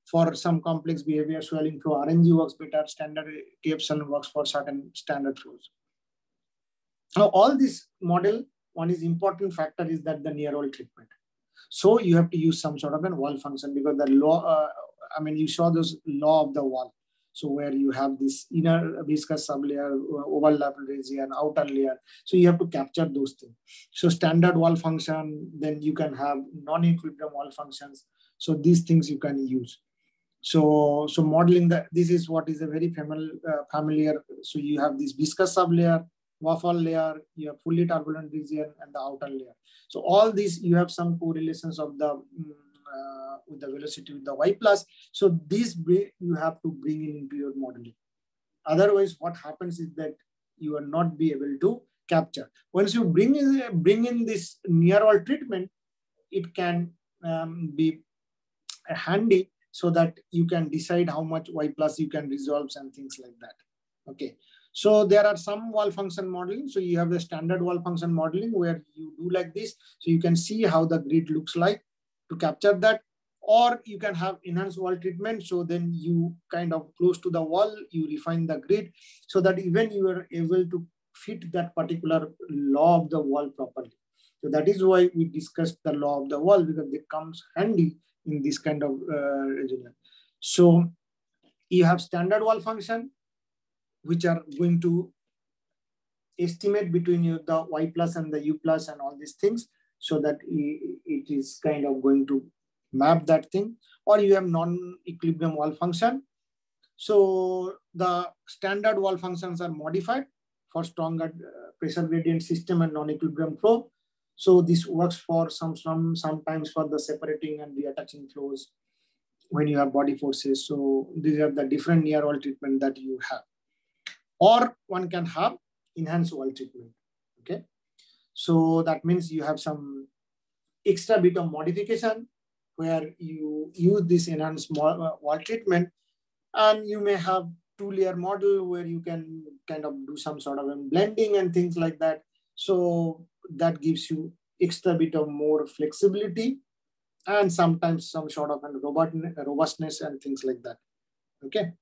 For some complex behavior, swelling flow, RNG works better. Standard K epsilon works for certain standard flows. Now, all this model, one is important factor is that the near wall treatment. So you have to use some sort of an wall function because the law, uh, I mean, you saw this law of the wall. So where you have this inner viscous sublayer, uh, overlap region, outer layer. So you have to capture those things. So standard wall function, then you can have non-equilibrium wall functions. So these things you can use. So, so modeling that, this is what is a very familiar, uh, familiar. So you have this viscous sublayer, buffer layer, you have fully turbulent region, and the outer layer. So all these, you have some correlations of the mm, uh, with the velocity with the y plus. So this you have to bring in into your modeling. Otherwise, what happens is that you will not be able to capture. Once you bring in bring in this near wall treatment, it can um, be handy so that you can decide how much y plus you can resolve and things like that. Okay. So there are some wall function modeling. So you have the standard wall function modeling where you do like this. So you can see how the grid looks like to capture that. Or you can have enhanced wall treatment. So then you kind of close to the wall, you refine the grid so that even you are able to fit that particular law of the wall properly. So that is why we discussed the law of the wall because it comes handy in this kind of uh, region. So you have standard wall function, which are going to estimate between you, the y plus and the u plus and all these things so that it is kind of going to map that thing. or you have non-equilibrium wall function. So the standard wall functions are modified for stronger uh, pressure gradient system and non-equilibrium flow. So this works for some, some sometimes for the separating and reattaching flows when you have body forces. So these are the different near wall treatment that you have. Or one can have enhanced wall treatment. Okay. So that means you have some extra bit of modification where you use this enhanced uh, wall treatment and you may have two layer model where you can kind of do some sort of blending and things like that. So that gives you extra bit of more flexibility and sometimes some sort of robustness and things like that. Okay.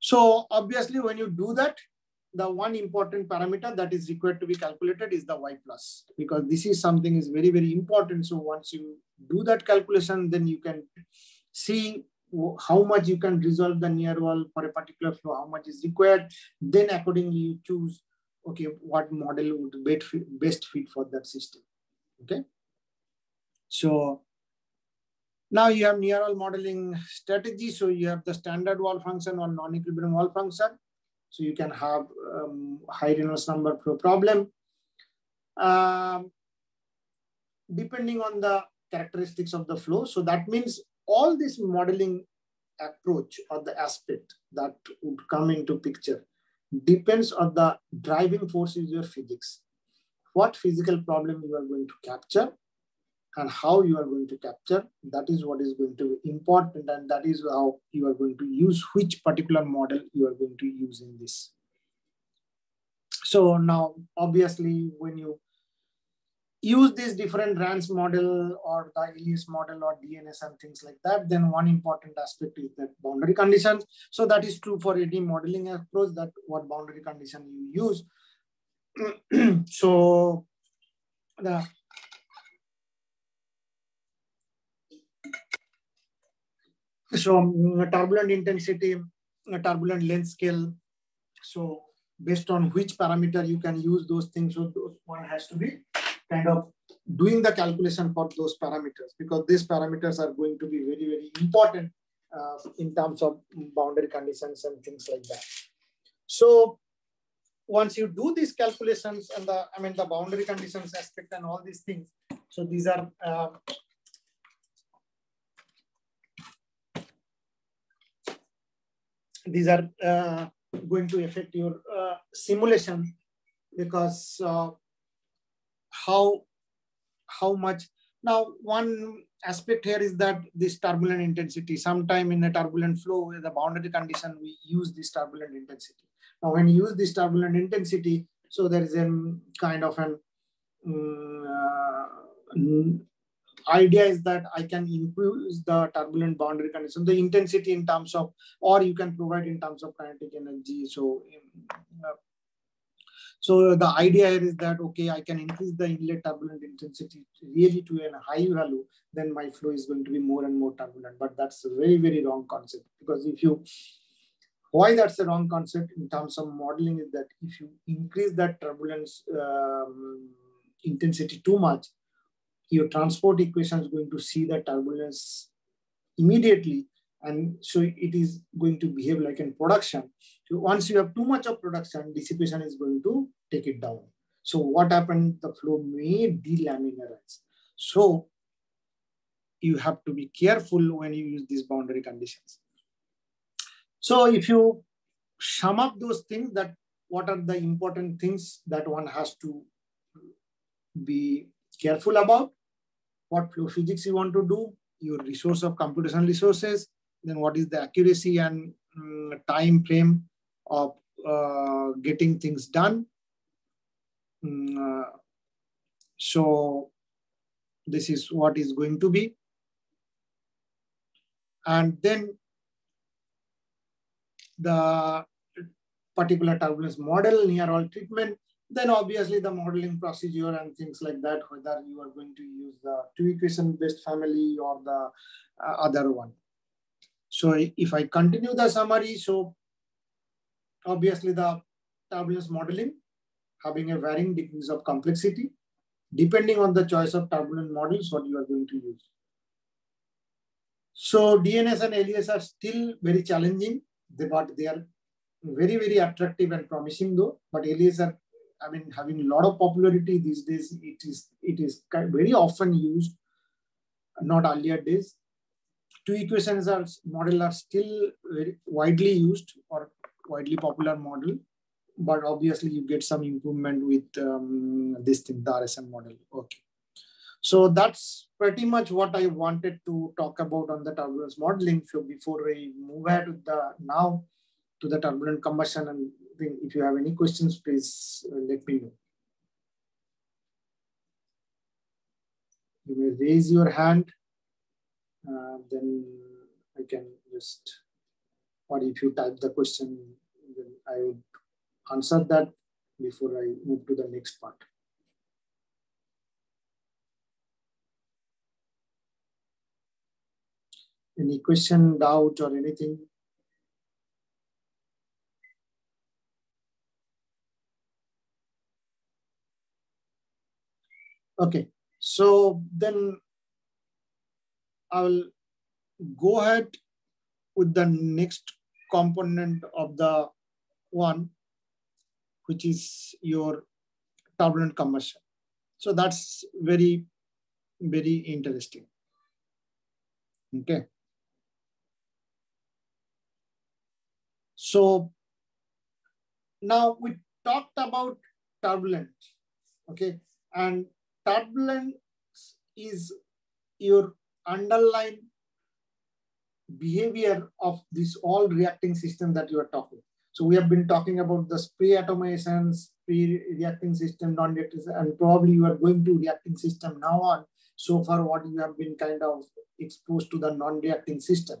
So obviously when you do that, the one important parameter that is required to be calculated is the y plus because this is something is very, very important. So once you do that calculation, then you can see how much you can resolve the near wall for a particular flow, how much is required. Then accordingly you choose, okay, what model would best fit, for that system. Okay. So now you have near wall modeling strategy. So you have the standard wall function or non-equilibrium wall function. So you can have um, high Reynolds number problem. Um, depending on the characteristics of the flow. So that means all this modeling approach or the aspect that would come into picture depends on the driving force is your physics. What physical problem you are going to capture and how you are going to capture, that is what is going to be important and that is how you are going to use which particular model you are going to use in this. So now, obviously, when you use this different RANS model or the LES model or DNS and things like that, then one important aspect is that boundary conditions. So that is true for any modeling approach that what boundary condition you use. *clears throat* so the so mm, turbulent intensity, turbulent length scale. So based on which parameter you can use those things, so those one has to be kind of doing the calculation for those parameters because these parameters are going to be very, very important uh, in terms of boundary conditions and things like that. So once you do these calculations and the, I mean, the boundary conditions aspect and all these things, so these are uh, these are uh, going to affect your uh, simulation because uh, how how much now one aspect here is that this turbulent intensity sometime in a turbulent flow the boundary condition we use this turbulent intensity. Now when you use this turbulent intensity so there is a kind of an um, idea is that I can increase the turbulent boundary condition, the intensity in terms of, or you can provide in terms of kinetic energy. So, uh, so the idea here is that, okay, I can increase the inlet turbulent intensity really to a high value, then my flow is going to be more and more turbulent. But that's a very, very wrong concept because if you, why that's a wrong concept in terms of modeling is that if you increase that turbulence um, intensity too much, your transport equation is going to see the turbulence immediately. And so it is going to behave like in production. So once you have too much of production, dissipation is going to take it down. So what happened? The flow may delaminarize. So you have to be careful when you use these boundary conditions. So if you sum up those things that what are the important things that one has to be careful about what flow physics you want to do, your resource of computational resources, then what is the accuracy and um, time frame of uh, getting things done. Um, so this is what is going to be. And then the particular turbulence model, near wall treatment, then obviously the modeling procedure and things like that, whether you are going to use the two equation based family or the uh, other one. So if I continue the summary, so obviously the turbulence modeling having a varying degrees of complexity, depending on the choice of turbulent models, what you are going to use. So DNS and LES are still very challenging, but they are very, very attractive and promising though. But LES are, I mean, having a lot of popularity these days. It is, it is very often used, not earlier days. Two equations are model are still very widely used or widely popular model, but obviously you get some improvement with um, this thing, the RSM model. Okay. So that's pretty much what I wanted to talk about on the turbulence modeling. So before we move ahead with the now to the turbulent combustion, and if you have any questions, please uh, let me know. You may raise your hand, uh, then I can just, or if you type the question, then I would answer that before I move to the next part. Any question, doubt, or anything? Okay, so then I'll go ahead with the next component of the one, which is your turbulent combustion. So that's very, very interesting. Okay. So now we talked about turbulence, okay? And turbulence is your underlying behavior of this all reacting system that you are talking. So we have been talking about the spray atomization, pre-reacting system, non-reacting, and probably you are going to reacting system now on. So far, what you have been kind of exposed to the non-reacting system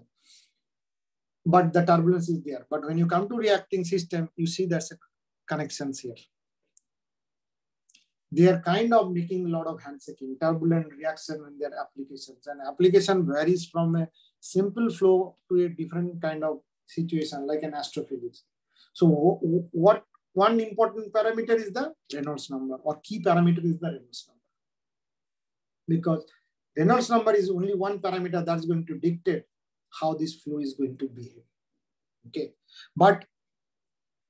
but the turbulence is there. But when you come to reacting system, you see there's a connections here. They are kind of making a lot of handshaking, turbulent reaction in their applications. And application varies from a simple flow to a different kind of situation, like an astrophysics. So what one important parameter is the Reynolds number or key parameter is the Reynolds number. Because Reynolds number is only one parameter that's going to dictate how this flow is going to behave. Okay, but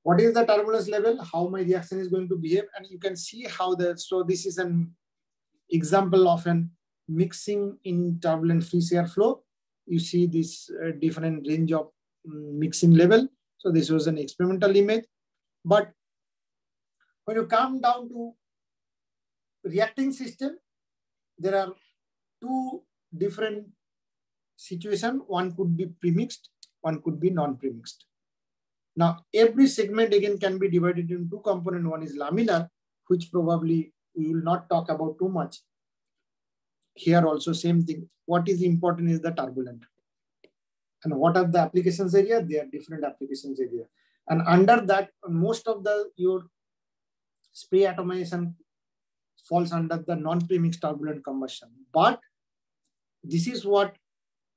what is the turbulence level? How my reaction is going to behave, and you can see how the so this is an example of an mixing in turbulent free shear flow. You see this uh, different range of um, mixing level. So this was an experimental image, but when you come down to reacting system, there are two different situation, one could be premixed, one could be non-premixed. Now, every segment again can be divided into two components. One is laminar, which probably we will not talk about too much. Here also same thing. What is important is the turbulent. And what are the applications area? They are different applications area. And under that, most of the your spray atomization falls under the non-premixed turbulent combustion. But this is what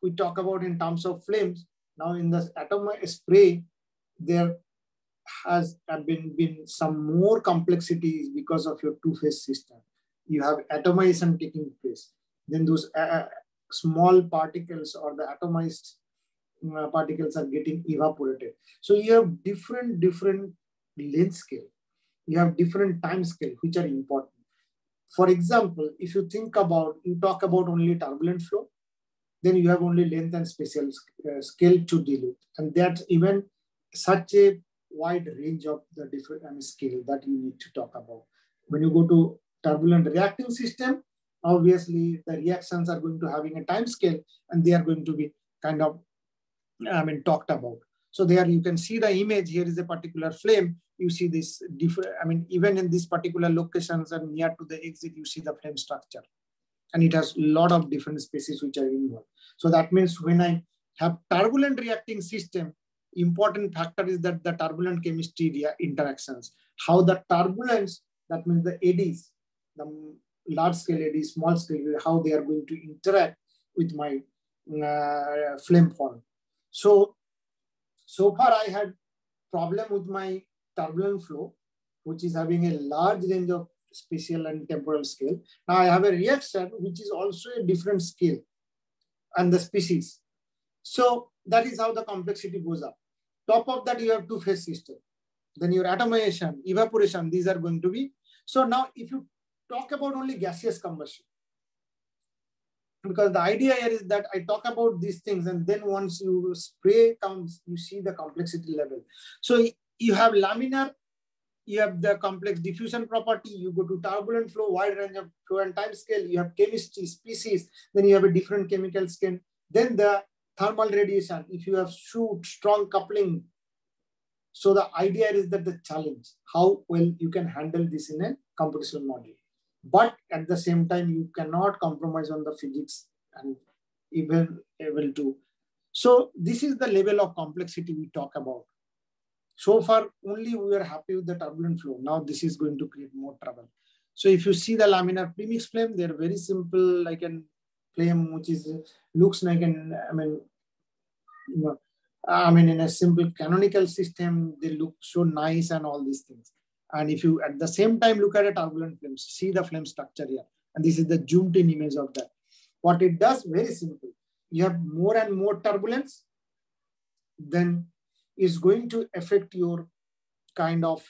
we talk about in terms of flames. Now in the atom spray, there has been, been some more complexities because of your two-phase system. You have atomization taking place. Then those uh, uh small particles or the atomized uh, particles are getting evaporated. So you have different, different length scale. You have different time scale, which are important. For example, if you think about, you talk about only turbulent flow, then you have only length and spatial uh, scale to deal with. And that even such a wide range of the different I mean, scale that you need to talk about. When you go to turbulent reacting system, obviously the reactions are going to having a time scale and they are going to be kind of, I mean, talked about. So there you can see the image. Here is a particular flame. You see this different, I mean, even in these particular locations and near to the exit, you see the flame structure and it has a lot of different species which are involved. So that means when I have turbulent reacting system, important factor is that the turbulent chemistry interactions, how the turbulence, that means the eddies, the large scale eddies, small scale, how they are going to interact with my uh, flame form. So, so far I had problem with my turbulent flow, which is having a large range of spatial and temporal scale. Now I have a reaction which is also a different scale and the species. So that is how the complexity goes up. Top of that, you have two-phase system. Then your atomization, evaporation, these are going to be. So now if you talk about only gaseous combustion, because the idea here is that I talk about these things and then once you spray comes, you see the complexity level. So you have laminar, you have the complex diffusion property, you go to turbulent flow, wide range of flow and time scale, you have chemistry, species, then you have a different chemical skin. Then the thermal radiation, if you have soot, strong coupling. So the idea is that the challenge, how well you can handle this in a computational model. But at the same time, you cannot compromise on the physics and even able to. So this is the level of complexity we talk about. So far, only we are happy with the turbulent flow. Now this is going to create more trouble. So if you see the laminar premix flame, they're very simple, like an flame which is looks like an, I mean, you know, I mean, in a simple canonical system, they look so nice and all these things. And if you at the same time look at a turbulent flame, see the flame structure here. And this is the zoomed in image of that. What it does, very simple. You have more and more turbulence, then is going to affect your kind of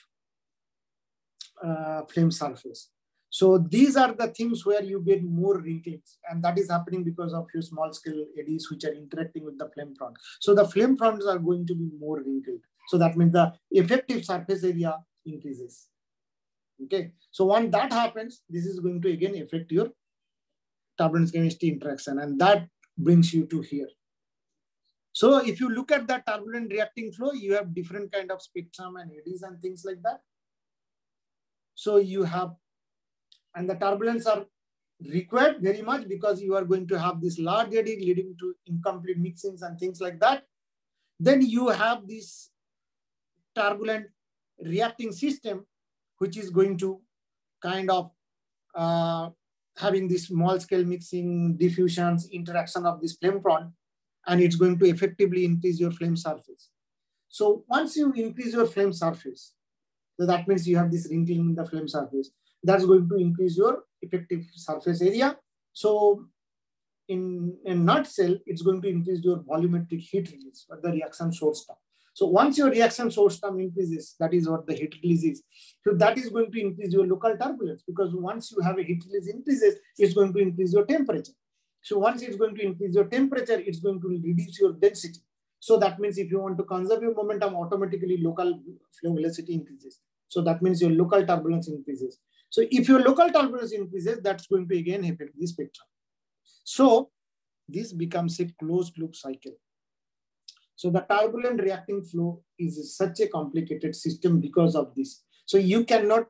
uh, flame surface. So these are the things where you get more wrinklings and that is happening because of your small scale eddies which are interacting with the flame front. So the flame fronts are going to be more wrinkled. So that means the effective surface area increases. Okay, so when that happens, this is going to again affect your turbulence chemistry interaction and that brings you to here. So if you look at that turbulent reacting flow, you have different kind of spectrum and eddies and things like that. So you have, and the turbulence are required very much because you are going to have this large eddy leading to incomplete mixings and things like that. Then you have this turbulent reacting system, which is going to kind of uh, having this small scale mixing, diffusions, interaction of this flame front, and it's going to effectively increase your flame surface. So once you increase your flame surface, so that means you have this wrinkling in the flame surface. That's going to increase your effective surface area. So in a nutshell, it's going to increase your volumetric heat release or the reaction source term. So once your reaction source term increases, that is what the heat release is. So that is going to increase your local turbulence because once you have a heat release increases, it's going to increase your temperature. So once it's going to increase your temperature, it's going to reduce your density. So that means if you want to conserve your momentum, automatically local flow velocity increases. So that means your local turbulence increases. So if your local turbulence increases, that's going to again affect the spectrum. So this becomes a closed loop cycle. So the turbulent reacting flow is such a complicated system because of this. So you cannot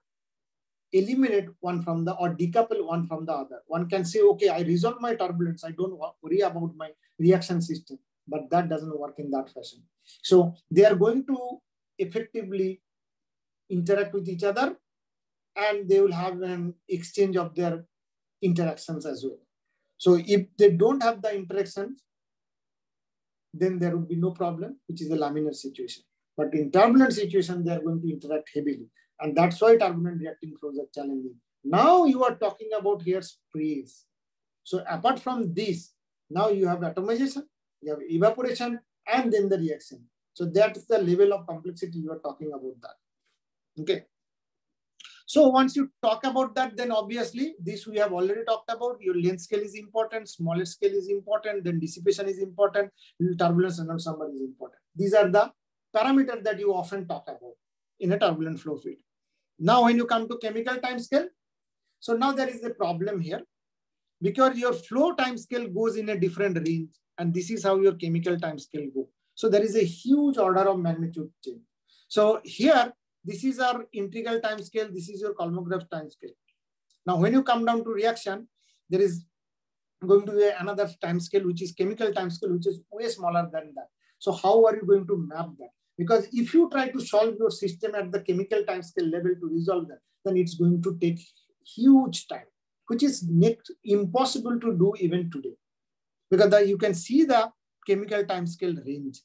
eliminate one from the or decouple one from the other. One can say, okay, I resolve my turbulence. I don't worry about my reaction system, but that doesn't work in that fashion. So they are going to effectively interact with each other and they will have an exchange of their interactions as well. So if they don't have the interactions, then there would be no problem, which is a laminar situation. But in turbulent situation, they are going to interact heavily. And that's why turbulent reacting flows are challenging. Now you are talking about here sprays. So apart from this, now you have atomization, you have evaporation, and then the reaction. So that's the level of complexity you are talking about that. Okay. So once you talk about that, then obviously this we have already talked about. Your length scale is important, smaller scale is important, then dissipation is important, turbulence and summer is important. These are the parameters that you often talk about in a turbulent flow field. Now when you come to chemical time scale, so now there is a problem here because your flow time scale goes in a different range and this is how your chemical time scale go. So there is a huge order of magnitude change. So here this is our integral time scale. This is your Kolmogorov time scale. Now, when you come down to reaction, there is going to be another time scale, which is chemical time scale, which is way smaller than that. So how are you going to map that? Because if you try to solve your system at the chemical time scale level to resolve that, then it's going to take huge time, which is next impossible to do even today. Because the, you can see the chemical time scale range.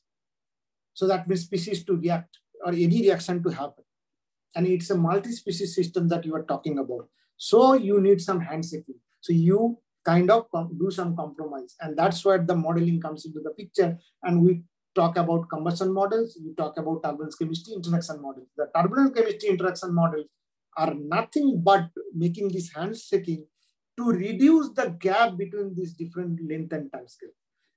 So that means species to react or any reaction to happen and it's a multi-species system that you are talking about. So you need some handshaking. So you kind of do some compromise. And that's where the modeling comes into the picture. And we talk about combustion models, we talk about turbulence chemistry interaction models. The turbulence chemistry interaction models are nothing but making this handshaking to reduce the gap between these different length and time scale.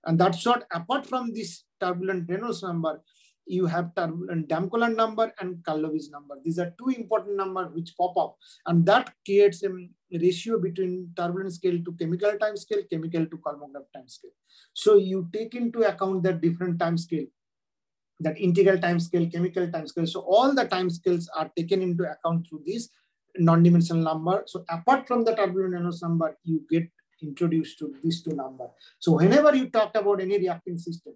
And that's what, apart from this turbulent Reynolds number, you have turbulent Damköhler number and Karlovitz number. These are two important numbers which pop up. And that creates a ratio between turbulent scale to chemical time scale, chemical to Kolmogorov time scale. So you take into account that different time scale, that integral time scale, chemical time scale. So all the time scales are taken into account through this non-dimensional number. So apart from the turbulent Reynolds number, you get introduced to these two numbers. So whenever you talk about any reacting system,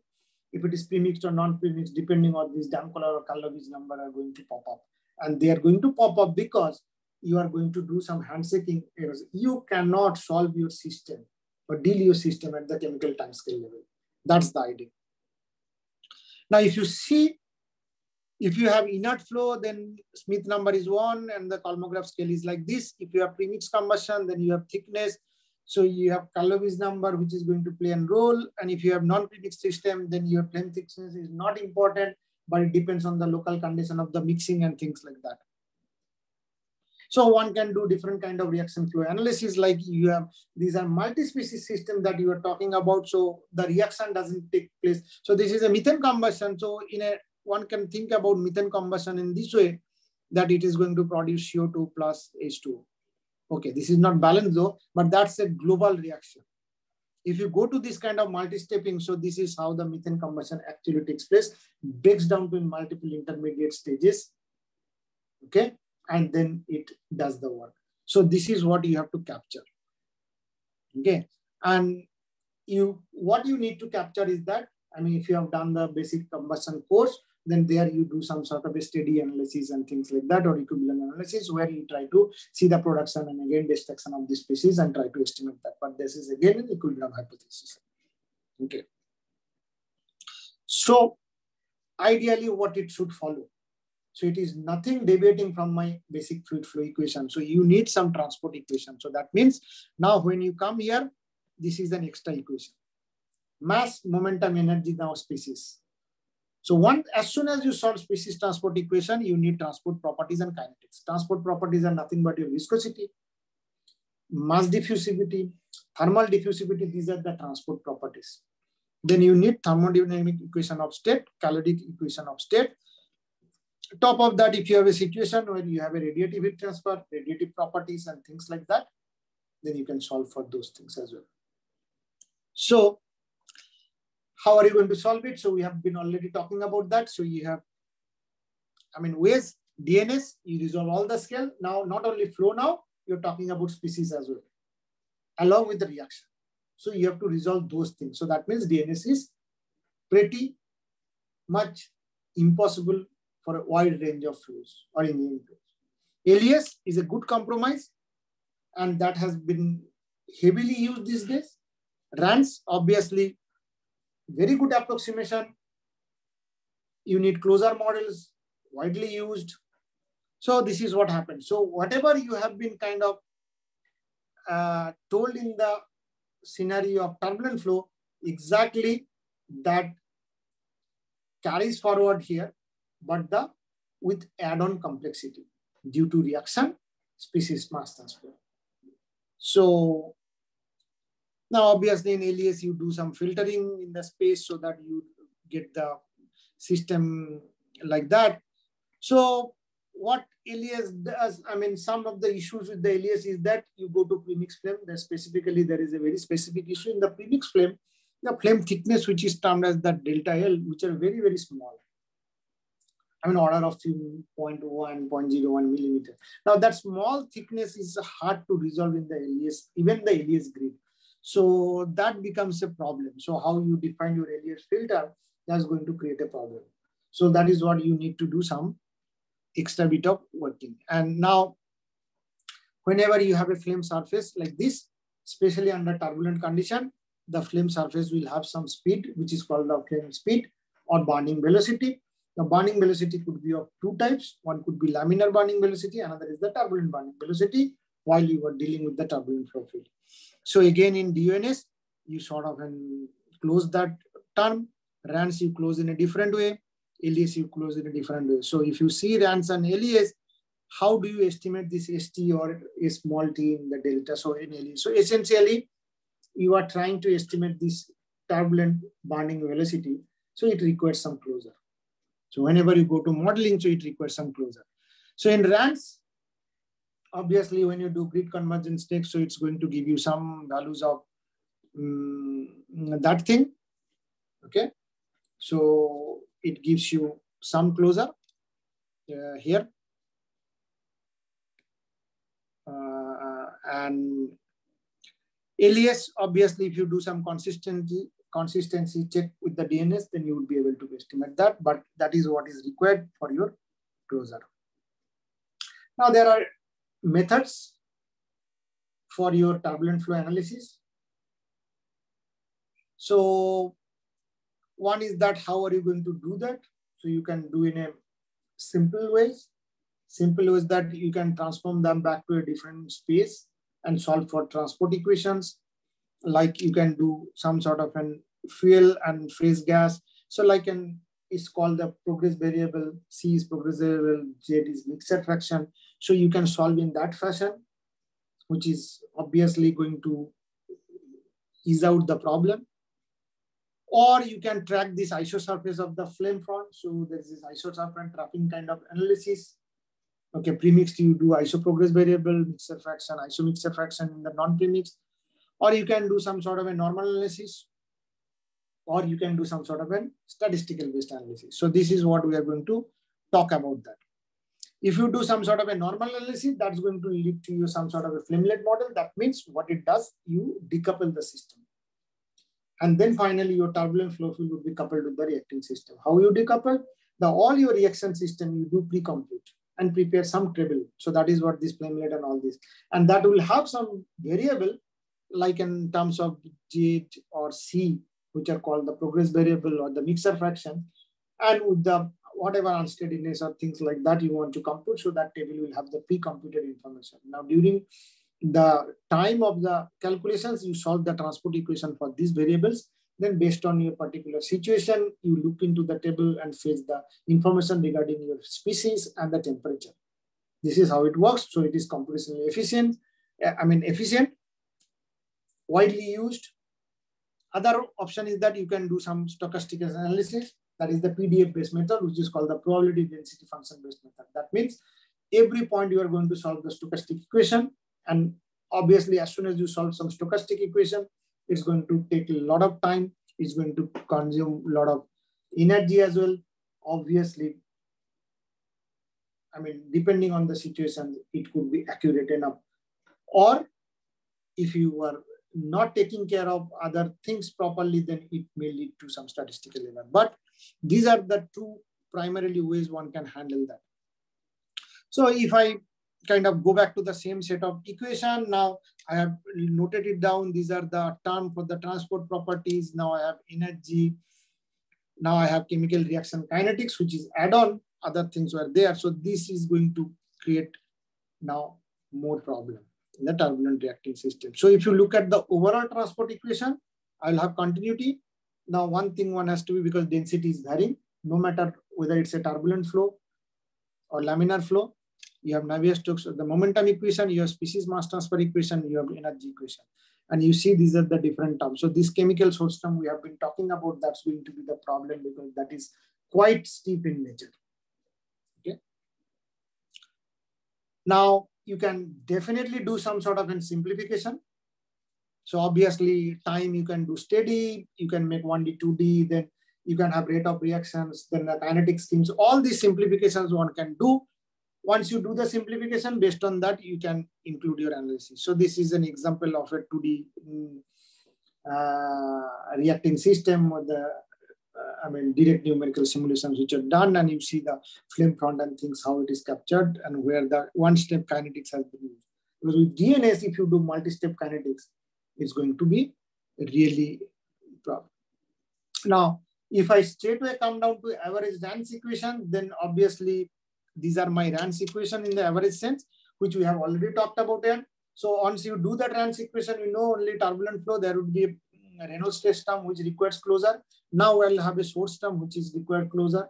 if it is premixed or non-premixed, depending on this Damköhler or Karlovitz number are going to pop up. And they are going to pop up because you are going to do some handshaking errors. You cannot solve your system or deal your system at the chemical time scale level. That's the idea. Now, if you see, if you have inert flow, then Schmidt number is one and the Kolmogorov scale is like this. If you have premixed combustion, then you have thickness. So you have Karlovitz number, which is going to play a role. And if you have non-premixed system, then your flame thickness is not important, but it depends on the local condition of the mixing and things like that. So one can do different kind of reaction flow analysis like you have, these are multi-species system that you are talking about. So the reaction doesn't take place. So this is a methane combustion. So in a, one can think about methane combustion in this way that it is going to produce CO2 plus H2O. Okay, this is not balanced though, but that's a global reaction. If you go to this kind of multi-stepping, so this is how the methane combustion actually takes place, breaks down to multiple intermediate stages. Okay, and then it does the work. So this is what you have to capture. Okay, and you what you need to capture is that I mean, if you have done the basic combustion course, then there you do some sort of a steady analysis and things like that, or equivalent analysis where you try to see the production and again destruction of the species and try to estimate that. But this is again an equilibrium hypothesis. Okay. So ideally what it should follow. So it is nothing deviating from my basic fluid flow equation. So you need some transport equation. So that means now when you come here, this is an extra equation. Mass, momentum, energy, now species. So one, as soon as you solve species transport equation, you need transport properties and kinetics. Transport properties are nothing but your viscosity, mass diffusivity, thermal diffusivity. These are the transport properties. Then you need thermodynamic equation of state, caloric equation of state, top of that, if you have a situation where you have a radiative heat transfer, radiative properties and things like that, then you can solve for those things as well. So how are you going to solve it? So we have been already talking about that. So you have, I mean, ways, DNS, you resolve all the scale. Now, not only flow now, you're talking about species as well, along with the reaction. So you have to resolve those things. So that means DNS is pretty much impossible for a wide range of flows or engineering flows. LES is a good compromise and that has been heavily used these days. RANS, obviously, very good approximation. You need closure models, widely used. So this is what happens. So whatever you have been kind of uh, told in the scenario of turbulent flow, exactly that carries forward here but the with add-on complexity due to reaction species mass transfer. So now obviously in LES you do some filtering in the space so that you get the system like that. So what LES does, I mean, some of the issues with the LES is that you go to premix flame, that specifically there is a very specific issue in the premix flame, the flame thickness, which is termed as the delta L, which are very, very small. I mean, order of 0.1, 0.01 millimeter. Now that small thickness is hard to resolve in the LES, even the LES grid. So that becomes a problem. So how you define your LES filter, that's going to create a problem. So that is what you need to do some extra bit of working. And now, whenever you have a flame surface like this, especially under turbulent condition, the flame surface will have some speed, which is called the flame speed or burning velocity. The burning velocity could be of two types. One could be laminar burning velocity, another is the turbulent burning velocity. While you were dealing with the turbulent flow field. So again, in DNS, you sort of close that term. RANS you close in a different way. LES you close in a different way. So if you see RANS and LES, how do you estimate this ST or a small t in the delta? So in LES. So essentially, you are trying to estimate this turbulent burning velocity. So it requires some closure. So whenever you go to modeling, so it requires some closure. So in RANS, obviously when you do grid convergence steps, so it's going to give you some values of um, that thing. Okay. So it gives you some closure uh, here. Uh, and LES, obviously, if you do some consistency consistency check with the DNS, then you would be able to estimate that. But that is what is required for your closure. Now there are methods for your turbulent flow analysis. So one is that how are you going to do that? So you can do in a simple ways. Simple ways that you can transform them back to a different space and solve for transport equations. Like you can do some sort of an fuel and phase gas. So like an is called the progress variable, C is progress variable, Z is mixture fraction. So you can solve in that fashion, which is obviously going to ease out the problem. Or you can track this isosurface of the flame front. So there's this isosurface tracking kind of analysis. Okay, premixed you do isoprogress variable, mixture fraction, isomixture fraction in the non-premixed. Or you can do some sort of a normal analysis or you can do some sort of a statistical based analysis. So this is what we are going to talk about that. If you do some sort of a normal analysis, that's going to lead to you some sort of a flamelet model. That means what it does, you decouple the system. And then finally, your turbulent flow field would be coupled with the reacting system. How you decouple? The all your reaction system you do pre-compute and prepare some table. So that is what this flamelet and all this. And that will have some variable like in terms of G or C which are called the progress variable or the mixture fraction. And with the whatever unsteadiness or things like that you want to compute, so that table will have the pre-computed information. Now, during the time of the calculations, you solve the transport equation for these variables. Then based on your particular situation, you look into the table and fetch the information regarding your species and the temperature. This is how it works. So it is computationally efficient. Uh, I mean, efficient, widely used, other option is that you can do some stochastic analysis. That is the PDF based method, which is called the probability density function based method. That means every point you are going to solve the stochastic equation. And obviously, as soon as you solve some stochastic equation, it's going to take a lot of time. It's going to consume a lot of energy as well. Obviously, I mean, depending on the situation, it could be accurate enough. Or if you are not taking care of other things properly, then it may lead to some statistical error. But these are the two primarily ways one can handle that. So if I kind of go back to the same set of equation, now I have noted it down. These are the term for the transport properties. Now I have energy. Now I have chemical reaction kinetics, which is add-on. Other things were there. So this is going to create now more problem in the turbulent reacting system. So if you look at the overall transport equation, I'll have continuity. Now, one thing one has to be because density is varying, no matter whether it's a turbulent flow or laminar flow, you have Navier-Stokes, the momentum equation, you have species mass transfer equation, you have energy equation. And you see these are the different terms. So this chemical source term we have been talking about, that's going to be the problem because that is quite steep in nature. Okay. Now, you can definitely do some sort of a simplification. So obviously time you can do steady, you can make 1D, 2D, then you can have rate of reactions, then the kinetic schemes, all these simplifications one can do. Once you do the simplification, based on that, you can include your analysis. So this is an example of a 2D mm, uh, reacting system with the uh, I mean, direct numerical simulations which are done, and you see the flame front and things how it is captured and where the one-step kinetics has been used. Because with DNS, if you do multi-step kinetics, it's going to be really problem. Now, if I straight away come down to average RANS equation, then obviously these are my RANS equation in the average sense, which we have already talked about here. So once you do the RANS equation, you know only turbulent flow, there would be a Reynolds stress term which requires closure. Now I'll have a source term which is required closure.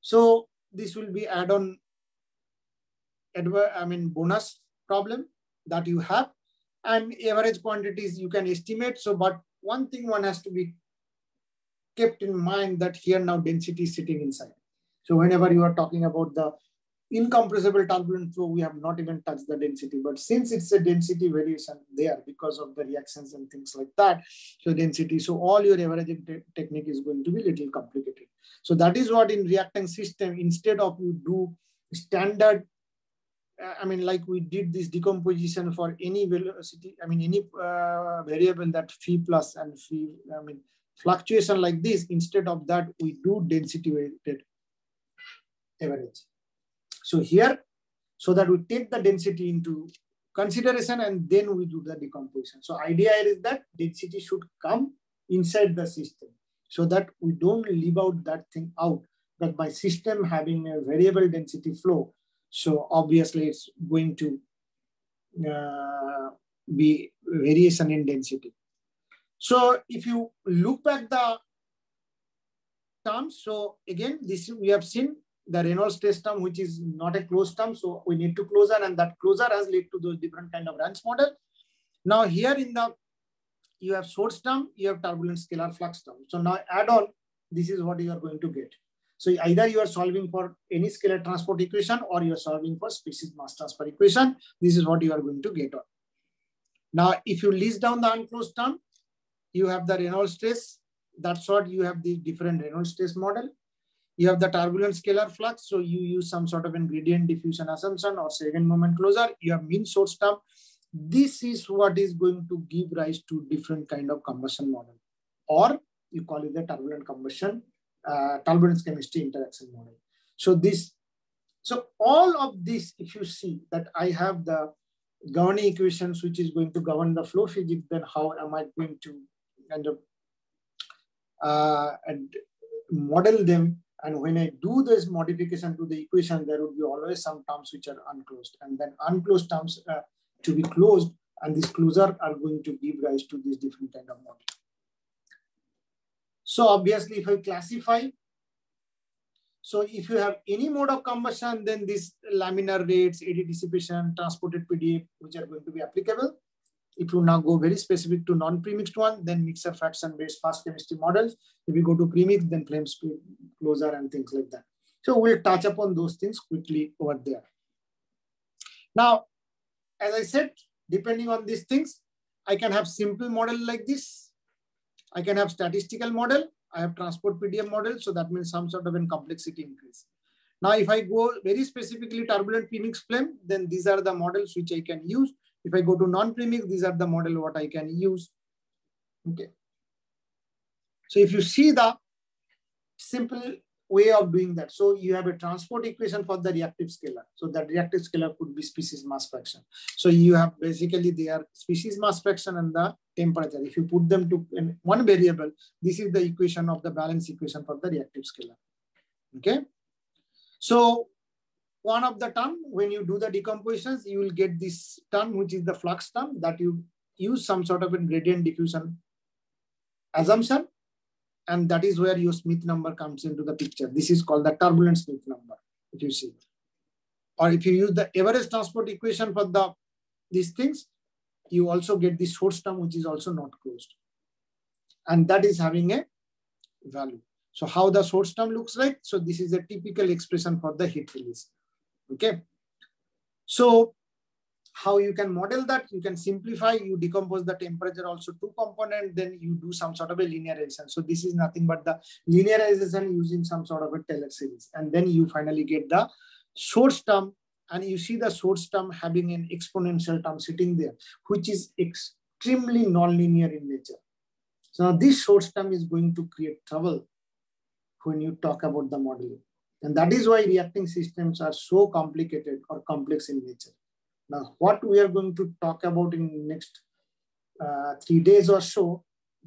So this will be add-on, I mean bonus problem that you have and average quantities you can estimate. So, but one thing one has to be kept in mind that here now density is sitting inside. So whenever you are talking about the incompressible turbulent flow, we have not even touched the density. But since it's a density variation there because of the reactions and things like that, so density, so all your averaging te technique is going to be little complicated. So that is what in reacting system, instead of you do standard I mean, like we did this decomposition for any velocity, I mean, any uh, variable that phi plus and phi, I mean, fluctuation like this, instead of that, we do density weighted average. So here, so that we take the density into consideration and then we do the decomposition. So idea is that density should come inside the system so that we don't leave out that thing out. But by system having a variable density flow, so obviously it's going to uh, be variation in density. So if you look at the terms, so again, this we have seen the Reynolds stress term, which is not a closed term. So we need to closure and that closure has led to those different kind of RANS model. Now here in the, you have source term, you have turbulent scalar flux term. So now add on, this is what you are going to get. So either you are solving for any scalar transport equation or you are solving for species mass transfer equation. This is what you are going to get on. Now, if you list down the unclosed term, you have the Reynolds stress. That's what you have the different Reynolds stress model. You have the turbulent scalar flux. So you use some sort of a gradient diffusion assumption or second moment closure. You have mean source term. This is what is going to give rise to different kind of combustion model. Or you call it the turbulent combustion uh, chemistry interaction model. So this, so all of this, if you see that I have the governing equations which is going to govern the flow physics, then how am I going to kind of uh, and model them? And when I do this modification to the equation, there would be always some terms which are unclosed, and then unclosed terms uh, to be closed, and these closure are going to give rise to this different kind of model. So obviously if I classify, so if you have any mode of combustion, then this laminar rates, eddy dissipation, transported PDF, which are going to be applicable. If you now go very specific to non-premixed one, then mixture fraction based fast chemistry models. If you go to premix, then flame speed closure and things like that. So we'll touch upon those things quickly over there. Now, as I said, depending on these things, I can have simple model like this. I can have statistical model. I have transport PDM model. So that means some sort of in complexity increase. Now, if I go very specifically turbulent premix flame, then these are the models which I can use. If I go to non-premix, these are the model what I can use. Okay. So if you see the simple way of doing that. So you have a transport equation for the reactive scalar. So that reactive scalar could be species mass fraction. So you have basically their species mass fraction and the temperature. If you put them to one variable, this is the equation of the balance equation for the reactive scalar. Okay. So one of the term, when you do the decompositions, you will get this term, which is the flux term that you use some sort of a gradient diffusion assumption and that is where your Schmidt number comes into the picture. This is called the turbulent Schmidt number, if you see. Or if you use the average transport equation for the these things, you also get the source term, which is also not closed. And that is having a value. So how the source term looks like? So this is a typical expression for the heat release. Okay. So how you can model that you can simplify you decompose the temperature also two component then you do some sort of a linearization so this is nothing but the linearization using some sort of a taylor series and then you finally get the source term and you see the source term having an exponential term sitting there which is extremely nonlinear in nature so now this source term is going to create trouble when you talk about the modeling and that is why reacting systems are so complicated or complex in nature now, what we are going to talk about in next uh, three days or so,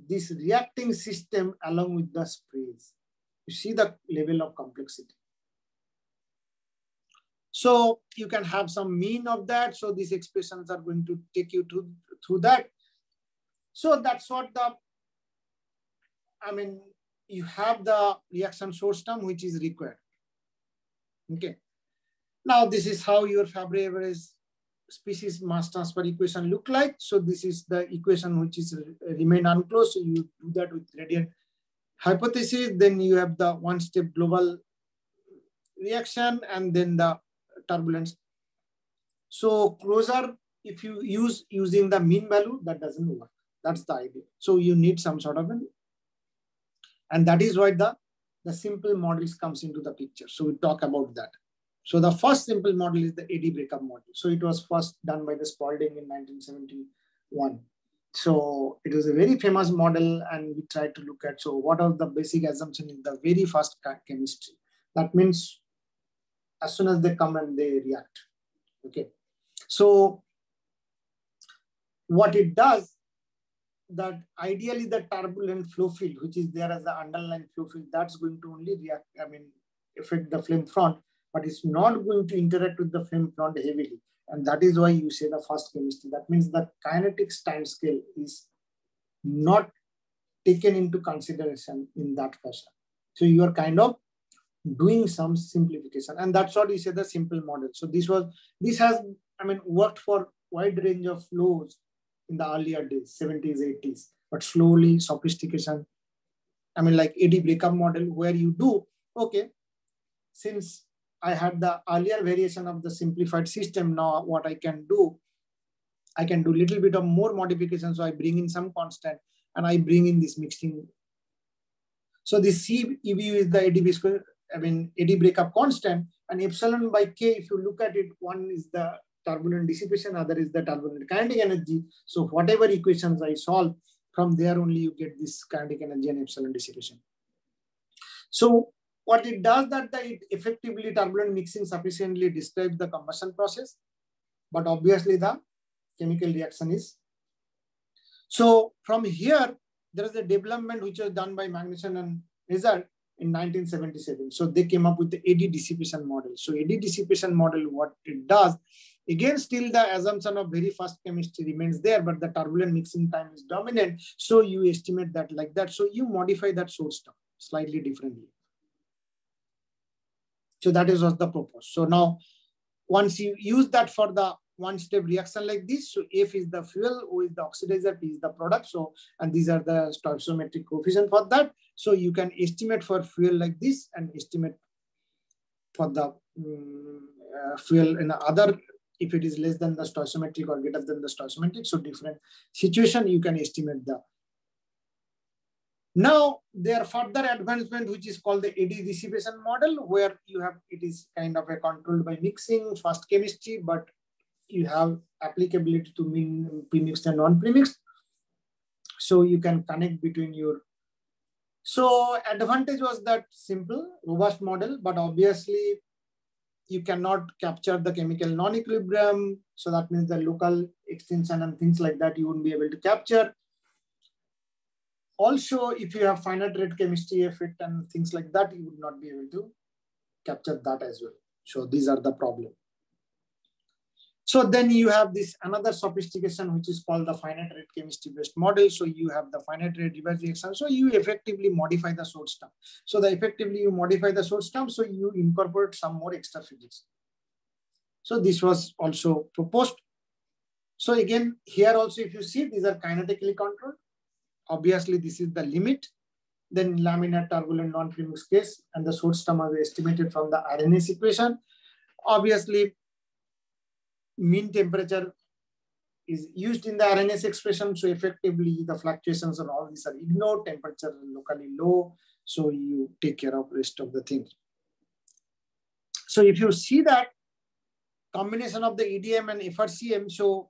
this reacting system along with the sprays. You see the level of complexity. So you can have some mean of that. So these expressions are going to take you to, through that. So that's what the, I mean, you have the reaction source term which is required. Okay. Now this is how your Favre average species mass transfer equation look like. So this is the equation which is uh, remain unclosed. So you do that with gradient hypothesis. Then you have the one step global reaction and then the turbulence. So closure, if you use using the mean value, that doesn't work. That's the idea. So you need some sort of an, and that is why the, the simple models comes into the picture. So we talk about that. So the first simple model is the eddy breakup model. So it was first done by the Spalding in 1971. So it was a very famous model and we tried to look at, so what are the basic assumption in the very fast chemistry? That means as soon as they come and they react, okay? So what it does, that ideally the turbulent flow field, which is there as the underlying flow field, that's going to only react, I mean, affect the flame front but it's not going to interact with the flame front heavily. And that is why you say the fast chemistry. That means the kinetics time scale is not taken into consideration in that fashion. So you are kind of doing some simplification. And that's what you say the simple model. So this was, this has, I mean, worked for wide range of flows in the earlier days, 70s, 80s, but slowly sophistication. I mean, like eddy breakup model where you do, okay, since I had the earlier variation of the simplified system. Now what I can do, I can do little bit of more modification. So I bring in some constant and I bring in this mixing. So this C EBU is the eddy square, I mean, eddy breakup constant and epsilon by K, if you look at it, one is the turbulent dissipation, other is the turbulent kinetic energy. So whatever equations I solve, from there only you get this kinetic energy and epsilon dissipation. So what it does that the, it effectively turbulent mixing sufficiently describes the combustion process, but obviously the chemical reaction is. So from here, there is a development which was done by Magnussen and Hjertager in 1977. So they came up with the eddy dissipation model. So eddy dissipation model, what it does, again, still the assumption of very fast chemistry remains there, but the turbulent mixing time is dominant. So you estimate that like that. So you modify that source term slightly differently. So that is what the purpose. So now, once you use that for the one step reaction like this, so F is the fuel, O is the oxidizer, P is the product. So, and these are the stoichiometric coefficient for that. So you can estimate for fuel like this and estimate for the um, uh, fuel in other, if it is less than the stoichiometric or greater than the stoichiometric. So different situation, you can estimate the now, there are further advancement, which is called the eddy dissipation model, where you have, it is kind of a controlled by mixing, fast chemistry, but you have applicability to mean premixed and non-premixed. So you can connect between your, so advantage was that simple, robust model, but obviously you cannot capture the chemical non-equilibrium. So that means the local extinction and things like that you wouldn't be able to capture also, if you have finite rate chemistry effect and things like that, you would not be able to capture that as well. So these are the problem. So then you have this another sophistication, which is called the finite rate chemistry based model. So you have the finite rate reverse reaction. So you effectively modify the source term. So the effectively you modify the source term. So you incorporate some more extra physics. So this was also proposed. So again, here also, if you see, these are kinetically controlled. Obviously, this is the limit. Then laminar turbulent non-premix case and the source term is estimated from the Arrhenius equation. Obviously, mean temperature is used in the Arrhenius expression. So effectively, the fluctuations and all these are ignored. Temperature locally low. So you take care of rest of the things. So if you see that combination of the EDM and FRCM, so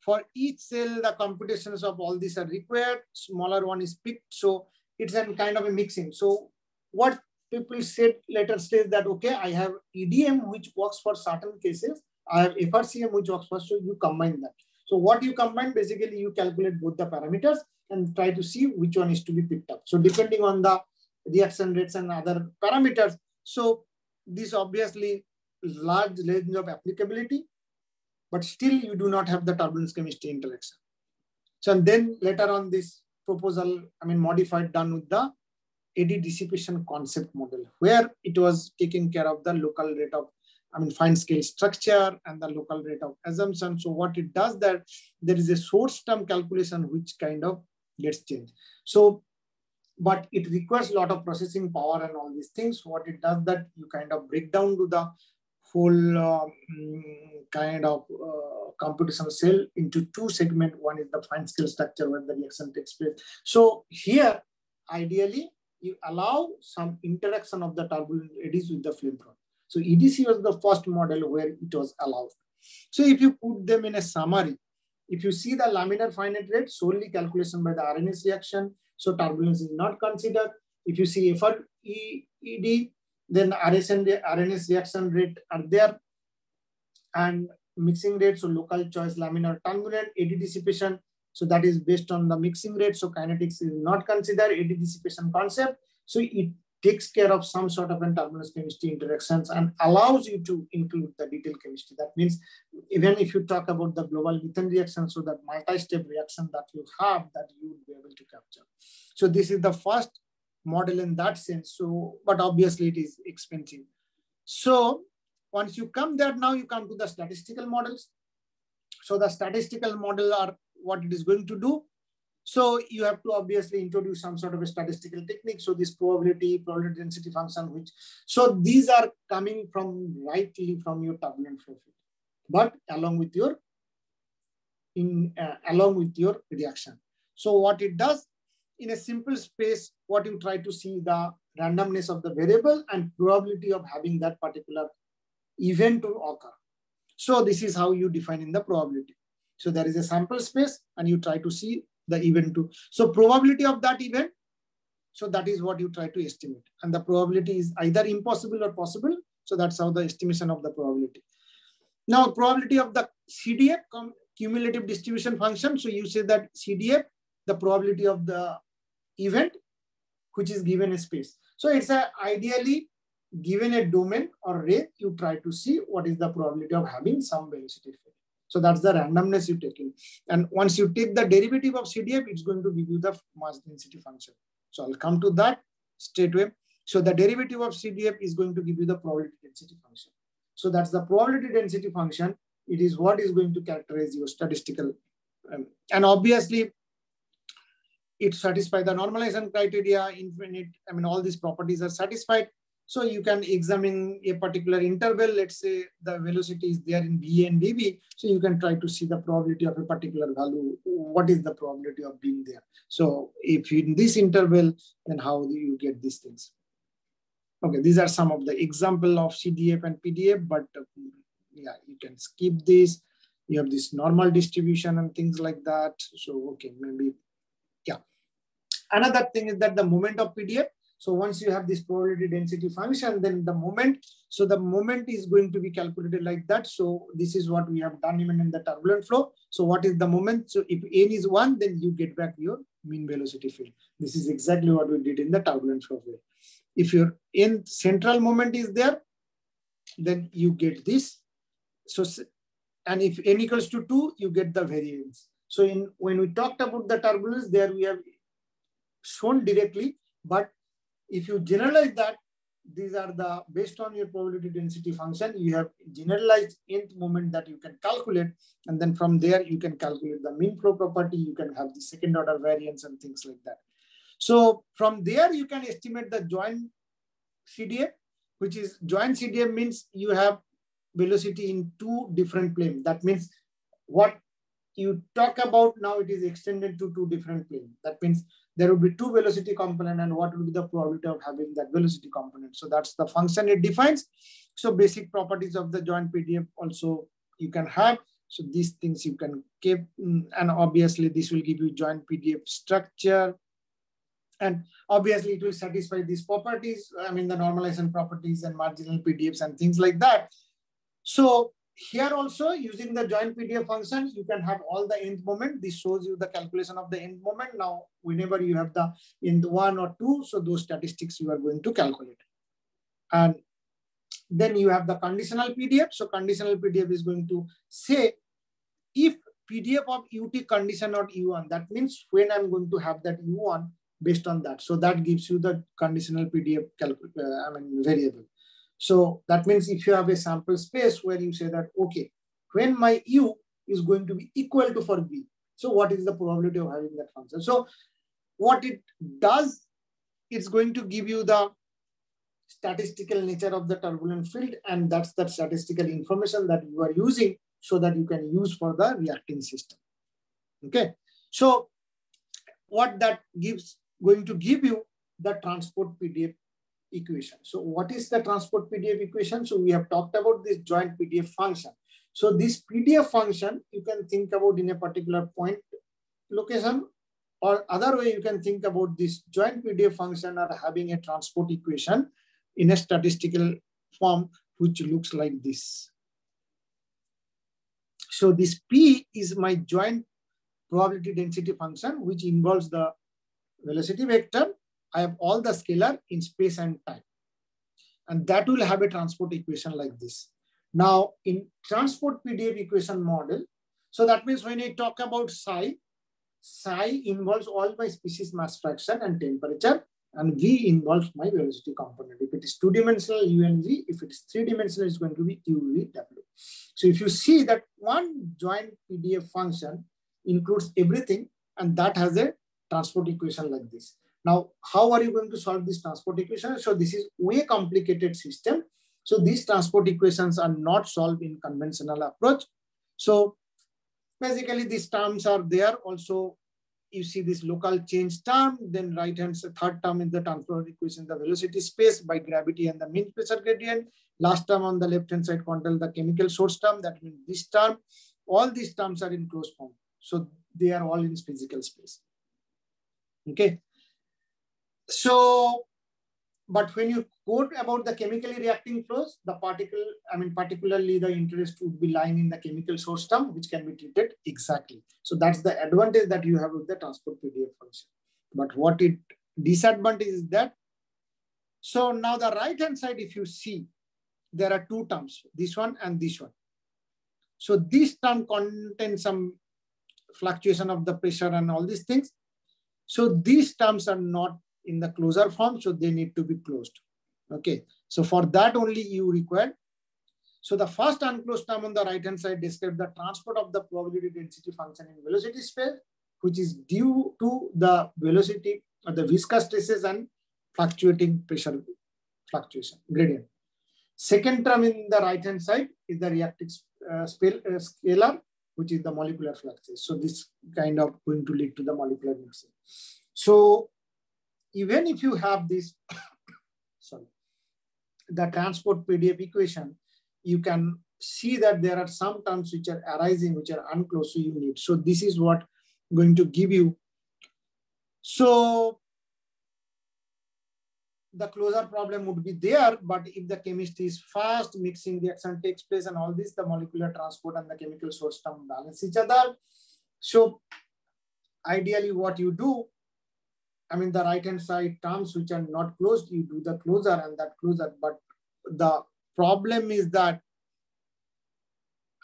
for each cell, the computations of all these are required. Smaller one is picked. So it's a kind of a mixing. So what people said later stage that, okay, I have EDM, which works for certain cases. I have FRCM, which works first, so you combine that. So what you combine, basically you calculate both the parameters and try to see which one is to be picked up. So depending on the reaction rates and other parameters. So this obviously large range of applicability, but still you do not have the turbulence chemistry interaction. So and then later on this proposal, I mean, modified done with the eddy dissipation concept model, where it was taking care of the local rate of, I mean, fine scale structure and the local rate of assumption. So what it does that there is a source term calculation which kind of gets changed. So, but it requires a lot of processing power and all these things. What it does that you kind of break down to the whole uh, kind of uh, computational cell into two segments. One is the fine scale structure where the reaction takes place. So here, ideally, you allow some interaction of the turbulent eddies with the flame front. So EDC was the first model where it was allowed. So if you put them in a summary, if you see the laminar finite rate, solely calculation by the Arrhenius reaction, so turbulence is not considered. If you see FRED, then RSN, Arrhenius reaction rate are there. And mixing rate, so local choice laminar turbulent, eddy dissipation. So that is based on the mixing rate. So kinetics is not considered eddy dissipation concept. So it takes care of some sort of turbulence chemistry interactions and allows you to include the detailed chemistry. That means even if you talk about the global methane reaction, so that multi-step reaction that you have that you will be able to capture. So this is the first model in that sense. So, but obviously it is expensive. So once you come there, now you come to the statistical models. So the statistical model are what it is going to do. So you have to obviously introduce some sort of a statistical technique. So this probability, probability density function, which, so these are coming from rightly from your turbulent flow but along with your, in uh, along with your reaction. So what it does in a simple space, what you try to see the randomness of the variable and probability of having that particular event to occur. So this is how you define in the probability. So there is a sample space and you try to see the event to. So probability of that event, so that is what you try to estimate. And the probability is either impossible or possible. So that's how the estimation of the probability. Now probability of the CDF, cumulative distribution function. So you say that CDF, the probability of the event, which is given a space. So it's a ideally given a domain or rate, you try to see what is the probability of having some velocity field. So that's the randomness you take in. And once you take the derivative of CDF, it's going to give you the mass density function. So I'll come to that straight away. So the derivative of CDF is going to give you the probability density function. So that's the probability density function. It is what is going to characterize your statistical. Um, and obviously, it satisfies the normalization criteria, infinite, I mean, all these properties are satisfied. So you can examine a particular interval. Let's say the velocity is there in V and VB. So you can try to see the probability of a particular value. What is the probability of being there? So if in this interval, then how do you get these things? Okay, these are some of the example of CDF and PDF, but yeah, you can skip this. You have this normal distribution and things like that. So, okay, maybe, yeah. Another thing is that the moment of PDF, so once you have this probability density function, then the moment, so the moment is going to be calculated like that. So this is what we have done even in the turbulent flow. So what is the moment? So if n is one, then you get back your mean velocity field. This is exactly what we did in the turbulent flow field. If your n central moment is there, then you get this. So, and if n equals to two, you get the variance. So in when we talked about the turbulence, there we have shown directly, but if you generalize that, these are the, based on your probability density function, you have generalized nth moment that you can calculate. And then from there, you can calculate the mean flow property. You can have the second order variance and things like that. So from there, you can estimate the joint CDF, which is joint CDF means you have velocity in two different planes. That means what you talk about now, it is extended to two different planes. That means there will be two velocity component and what will be the probability of having that velocity component. So that's the function it defines. So basic properties of the joint PDF also you can have. So these things you can keep mm, and obviously this will give you joint PDF structure. And obviously it will satisfy these properties. I mean the normalization properties and marginal PDFs and things like that. So here also using the joint PDF function, you can have all the nth moment. This shows you the calculation of the nth moment. Now, whenever you have the nth one or two, so those statistics you are going to calculate. And Then you have the conditional PDF. So conditional PDF is going to say if PDF of UT condition not U1, that means when I'm going to have that U1 based on that. So that gives you the conditional PDF uh, I mean variable. So that means if you have a sample space where you say that, okay, when my U is going to be equal to for V, so what is the probability of having that function? So what it does, it's going to give you the statistical nature of the turbulent field and that's the statistical information that you are using so that you can use for the reacting system. Okay, so what that gives going to give you the transport PDF equation. So what is the transport PDF equation? So we have talked about this joint PDF function. So this PDF function, you can think about in a particular point location or other way you can think about this joint PDF function or having a transport equation in a statistical form, which looks like this. So this P is my joint probability density function, which involves the velocity vector. I have all the scalar in space and time. And that will have a transport equation like this. Now, in transport PDF equation model, so that means when I talk about psi, psi involves all my species mass fraction and temperature, and V involves my velocity component. If it is two-dimensional, U and V. If it is three-dimensional, it's going to be U, V, W. So if you see that one joint PDF function includes everything, and that has a transport equation like this. Now, how are you going to solve this transport equation? So this is way complicated system. So these transport equations are not solved in conventional approach. So basically these terms are there. Also, you see this local change term, then right hand third term in the transport equation, the velocity space by gravity and the mean pressure gradient. Last term on the left hand side control the chemical source term, that means this term. All these terms are in closed form. So they are all in physical space. Okay. So, but when you quote about the chemically reacting flows, the particle, I mean, particularly the interest would be lying in the chemical source term, which can be treated exactly. So that's the advantage that you have with the transport PDF function. But what it disadvantage is that, so now the right hand side, if you see, there are two terms, this one and this one. So this term contains some fluctuation of the pressure and all these things. So these terms are not in the closure form, so they need to be closed. Okay, so for that only you require. So the first unclosed term on the right hand side describes the transport of the probability density function in velocity space, which is due to the velocity of the viscous stresses and fluctuating pressure fluctuation gradient. Second term in the right hand side is the reactive uh, uh, scalar, which is the molecular fluxes. So this kind of going to lead to the molecular mixing. So even if you have this, sorry, the transport PDF equation, you can see that there are some terms which are arising, which are unclosed, so you need. So this is what I'm going to give you. So the closure problem would be there, but if the chemistry is fast, mixing reaction takes place and all this, the molecular transport and the chemical source term balance each other. So ideally what you do, I mean, the right-hand side terms which are not closed, you do the closer and that closer. But the problem is that,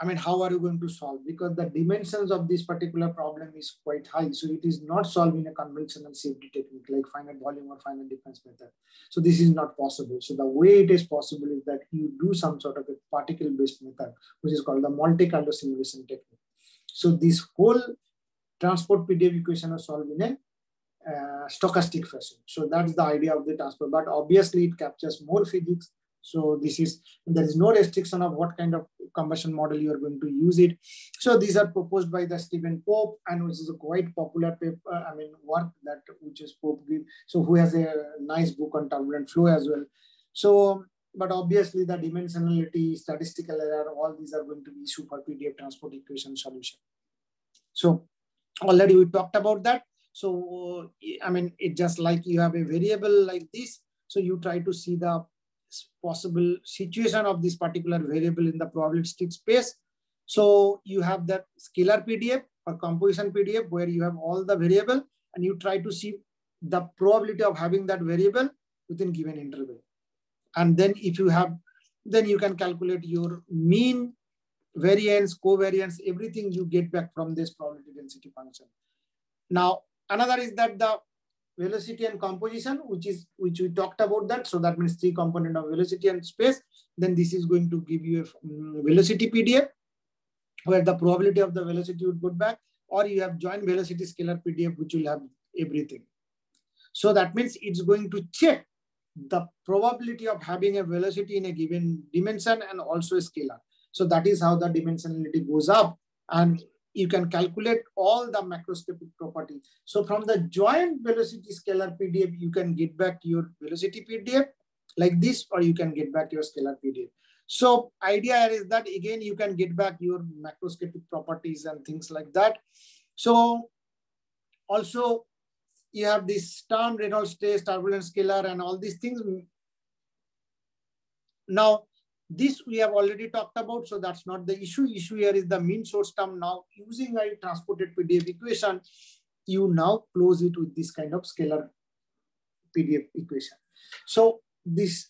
I mean, how are you going to solve? Because the dimensions of this particular problem is quite high. So it is not solved in a conventional CFD technique like finite volume or finite difference method. So this is not possible. So the way it is possible is that you do some sort of a particle-based method, which is called the Monte Carlo simulation technique. So this whole transport PDF equation is solved in a uh, stochastic fashion. So that's the idea of the transport. But obviously, it captures more physics. So this is there is no restriction of what kind of combustion model you are going to use it. So these are proposed by the Stephen Pope, and which is a quite popular paper. I mean, work that which is Pope give. So who has a nice book on turbulent flow as well. So, but obviously the dimensionality, statistical error, all these are going to be super PDF transport equation solution. So already we talked about that. So, I mean, it just like you have a variable like this. So you try to see the possible situation of this particular variable in the probabilistic space. So you have that scalar PDF or composition PDF where you have all the variable and you try to see the probability of having that variable within given interval. And then if you have then you can calculate your mean, variance, covariance, everything you get back from this probability density function. Now, another is that the velocity and composition, which is which we talked about that. So that means three component of velocity and space. Then this is going to give you a um, velocity PDF, where the probability of the velocity would go back, or you have joint velocity scalar PDF, which will have everything. So that means it's going to check the probability of having a velocity in a given dimension and also a scalar. So that is how the dimensionality goes up. And you can calculate all the macroscopic properties. So from the joint velocity scalar PDF, you can get back your velocity PDF like this, or you can get back your scalar PDF. So idea is that again, you can get back your macroscopic properties and things like that. So also you have this term Reynolds stress, turbulence scalar, and all these things. Now, this we have already talked about, so that's not the issue. Issue here is the mean source term. Now, using a transported PDF equation, you now close it with this kind of scalar PDF equation. So this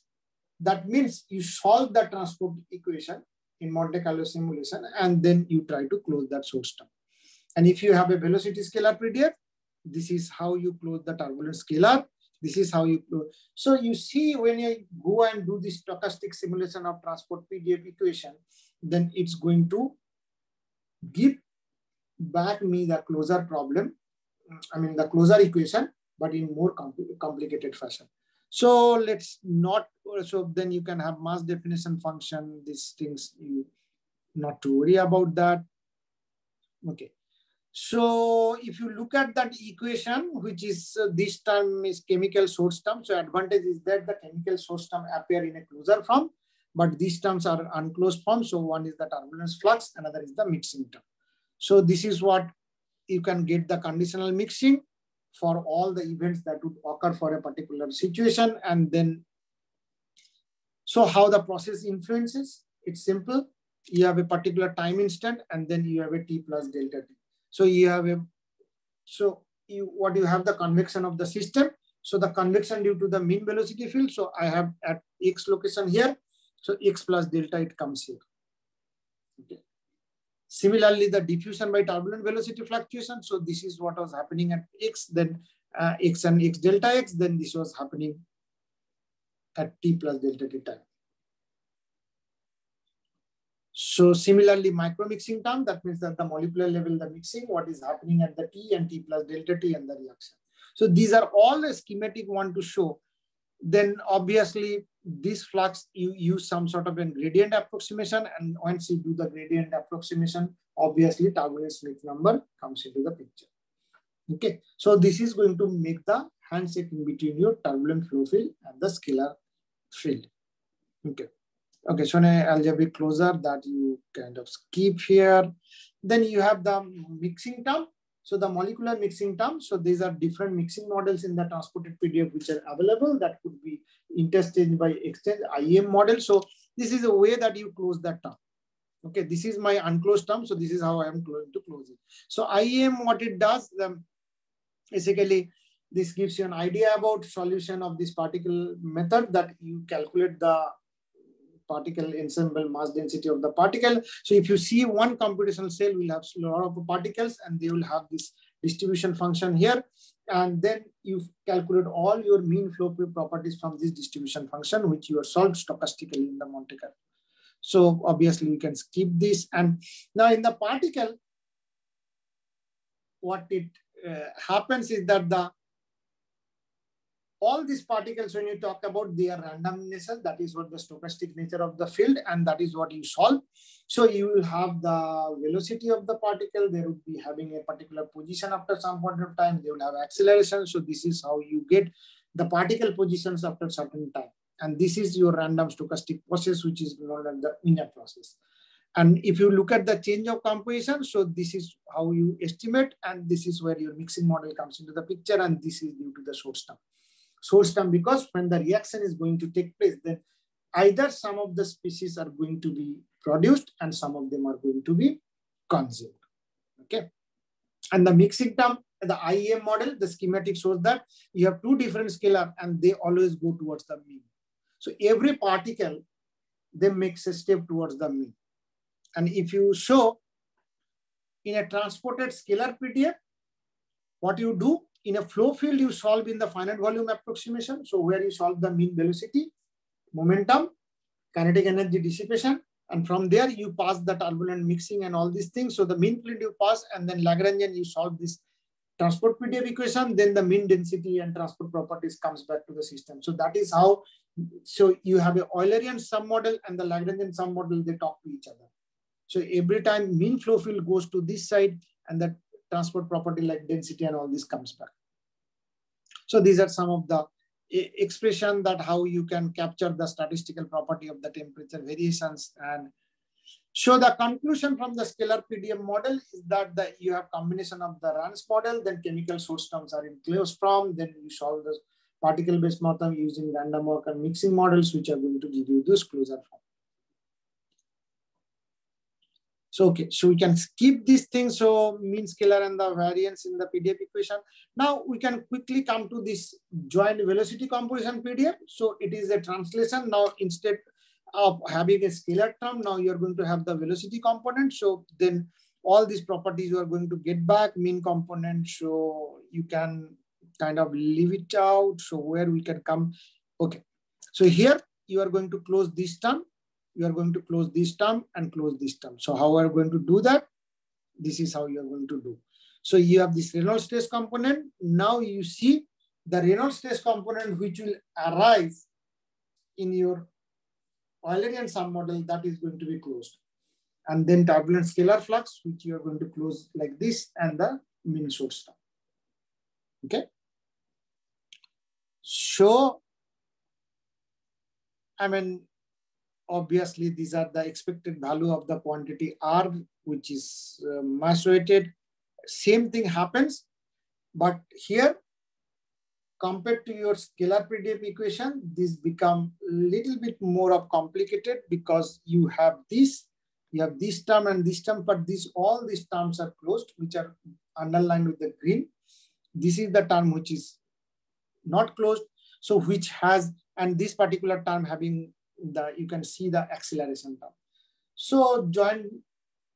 that means you solve the transport equation in Monte Carlo simulation, and then you try to close that source term. And if you have a velocity scalar PDF, this is how you close the turbulence scalar. This is how you close. So you see when you go and do this stochastic simulation of transport PDF equation, then it's going to give back me the closure problem. I mean the closure equation, but in more compl complicated fashion. So let's not, so then you can have mass definition function, these things you not to worry about that. Okay. So if you look at that equation, which is uh, this term is chemical source term. So advantage is that the chemical source term appear in a closer form, but these terms are unclosed form. So one is the turbulence flux, another is the mixing term. So this is what you can get the conditional mixing for all the events that would occur for a particular situation. And then, so how the process influences, it's simple. You have a particular time instant and then you have a T plus delta T. So you have a, so you, what you have the convection of the system. So the convection due to the mean velocity field. So I have at X location here. So X plus delta, it comes here. Okay. Similarly, the diffusion by turbulent velocity fluctuation. So this is what was happening at X, then uh, X and X delta X, then this was happening at T plus delta T time. So similarly, micro mixing term, that means that the molecular level, the mixing, what is happening at the T and T plus delta T and the reaction. So these are all a schematic one to show. Then obviously this flux, you use some sort of a gradient approximation. And once you do the gradient approximation, obviously turbulence Schmidt number comes into the picture. Okay, so this is going to make the handshake in between your turbulent flow field and the scalar field. Okay. Okay, so an algebraic closure that you kind of skip here. Then you have the mixing term. So the molecular mixing term. So these are different mixing models in the transported PDF which are available that could be interchanged by exchange IEM model. So this is a way that you close that term. Okay, this is my unclosed term. So this is how I am going to close it. So IEM, what it does, um, basically, this gives you an idea about solution of this particle method that you calculate the particle ensemble mass density of the particle. So if you see one computational cell will have a lot of particles and they will have this distribution function here. And then you calculate all your mean flow properties from this distribution function, which you are solved stochastically in the Monte Carlo. So obviously you can skip this. And now in the particle, what it uh, happens is that the all these particles, when you talk about their randomness, that is what the stochastic nature of the field, and that is what you solve. So you will have the velocity of the particle. They would be having a particular position after some point of time. They will have acceleration. So this is how you get the particle positions after certain time. And this is your random stochastic process, which is known as the Wiener process. And if you look at the change of composition, so this is how you estimate, and this is where your mixing model comes into the picture, and this is due to the source term source term because when the reaction is going to take place, then either some of the species are going to be produced and some of them are going to be consumed. Okay. And the mixing term, the IEM model, the schematic shows that you have two different scalar and they always go towards the mean. So every particle they makes a step towards the mean. And if you show in a transported scalar PDF, what you do in a flow field, you solve in the finite volume approximation. So where you solve the mean velocity, momentum, kinetic energy dissipation, and from there you pass the turbulent mixing and all these things. So the mean field you pass and then Lagrangian you solve this transport PDF equation, then the mean density and transport properties comes back to the system. So that is how, so you have a Eulerian sum model and the Lagrangian sum model, they talk to each other. So every time mean flow field goes to this side and the transport property like density and all this comes back. So these are some of the expression that how you can capture the statistical property of the temperature variations and so the conclusion from the scalar PDM model is that the, you have combination of the RANS model, then chemical source terms are in form, then you solve the particle-based model using random walk and mixing models, which are going to give you those closure form. So, okay, so we can skip these things. So mean scalar and the variance in the PDF equation. Now we can quickly come to this joint velocity composition PDF. So it is a translation. Now instead of having a scalar term, now you're going to have the velocity component. So then all these properties you are going to get back mean component. So you can kind of leave it out. So where we can come, okay. So here you are going to close this term. You are going to close this term and close this term. So how are you going to do that? This is how you are going to do. So you have this Reynolds stress component. Now you see the Reynolds stress component which will arise in your Eulerian sum model that is going to be closed. And then turbulent scalar flux, which you are going to close like this and the mean source term. Okay. So, I mean, obviously these are the expected value of the quantity R, which is uh, mass weighted. Same thing happens, but here compared to your scalar PDF equation, this become a little bit more of complicated because you have this, you have this term and this term, but these all these terms are closed, which are underlined with the green. This is the term which is not closed. So which has, and this particular term having the, you can see the acceleration term. So joint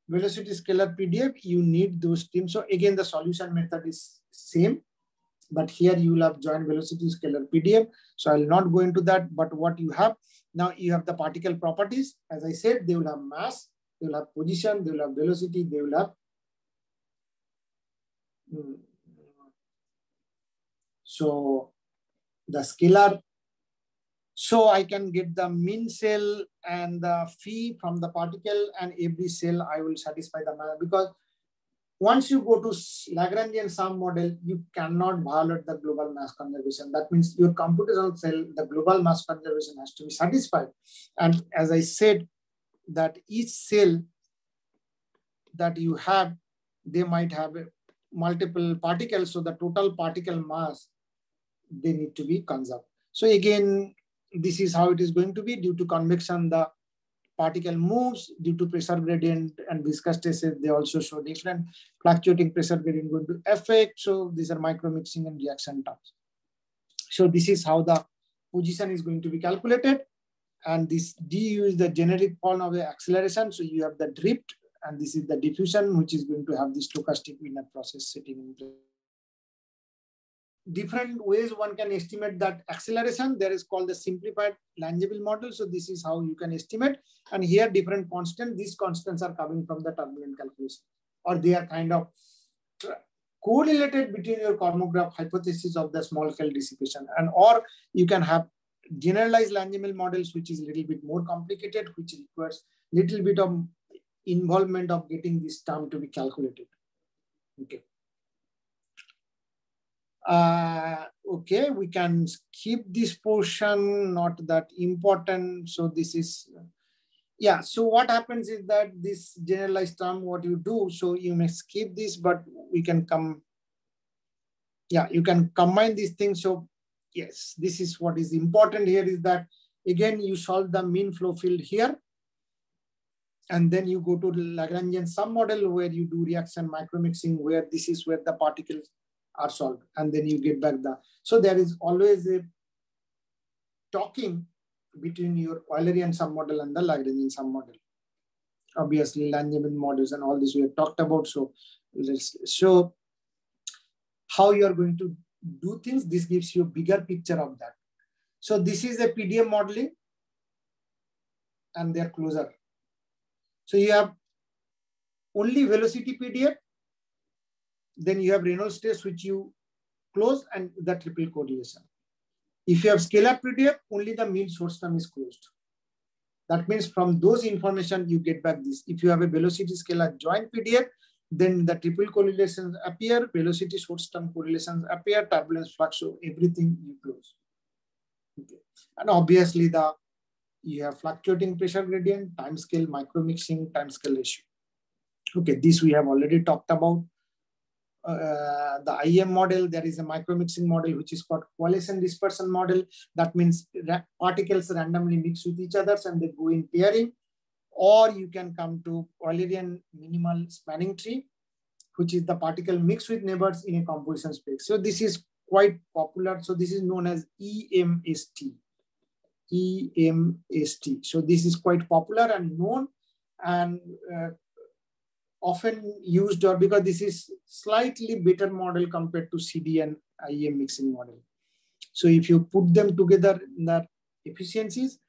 velocity scalar PDF, you need those terms. So again, the solution method is same but here you will have joint velocity scalar PDF. So I'll not go into that, but what you have, now you have the particle properties. As I said, they will have mass, they will have position, they will have velocity, they will have. Hmm. So the scalar, so I can get the mean cell and the phi from the particle and every cell I will satisfy the mass because once you go to Lagrangian sum model, you cannot violate the global mass conservation. That means your computational cell, the global mass conservation has to be satisfied. And as I said, that each cell that you have, they might have multiple particles. So the total particle mass, they need to be conserved. So again, this is how it is going to be due to convection, the particle moves due to pressure gradient and viscous stresses. They also show different fluctuating pressure gradient going to affect. So these are micro mixing and reaction terms. So this is how the position is going to be calculated. And this du is the generic form of the acceleration. So you have the drift and this is the diffusion, which is going to have the stochastic Wiener process sitting in place different ways one can estimate that acceleration. There is called the simplified Langevin model. So this is how you can estimate. And here different constants, these constants are coming from the turbulent calculation or they are kind of correlated between your Kolmogorov hypothesis of the small scale dissipation and or you can have generalized Langevin models, which is a little bit more complicated, which requires little bit of involvement of getting this term to be calculated. Okay uh, okay, we can skip this portion, not that important. So this is, yeah. So what happens is that this generalized term, what you do, so you may skip this, but we can come, yeah, you can combine these things. So yes, this is what is important here is that, again, you solve the mean flow field here. And then you go to Lagrangian sum model where you do reaction micromixing, where this is where the particles are solved and then you get back the so there is always a talking between your Eulerian submodel and the Lagrangian submodel. Obviously, Langevin models and all this we have talked about. So let's show how you are going to do things. This gives you a bigger picture of that. So this is a PDM modeling and they're closer. So you have only velocity PDM, then you have Reynolds stress which you close and the triple correlation. If you have scalar PDF, only the mean source term is closed. That means from those information, you get back this. If you have a velocity scalar joint PDF, then the triple correlations appear, velocity source term correlations appear, turbulence flux, so everything you close. Okay. And obviously the you have fluctuating pressure gradient, time scale, micro mixing, time scale ratio. Okay, this we have already talked about. Uh, the IEM model, there is a micro mixing model, which is called coalescent dispersion model. That means particles randomly mix with each other and they go in pairing. Or you can come to Euclidean minimal spanning tree, which is the particle mixed with neighbors in a composition space. So this is quite popular. So this is known as EMST. EMST. So this is quite popular and known and uh, often used or because this is slightly better model compared to CD and IEM mixing model. So if you put them together in the efficiencies,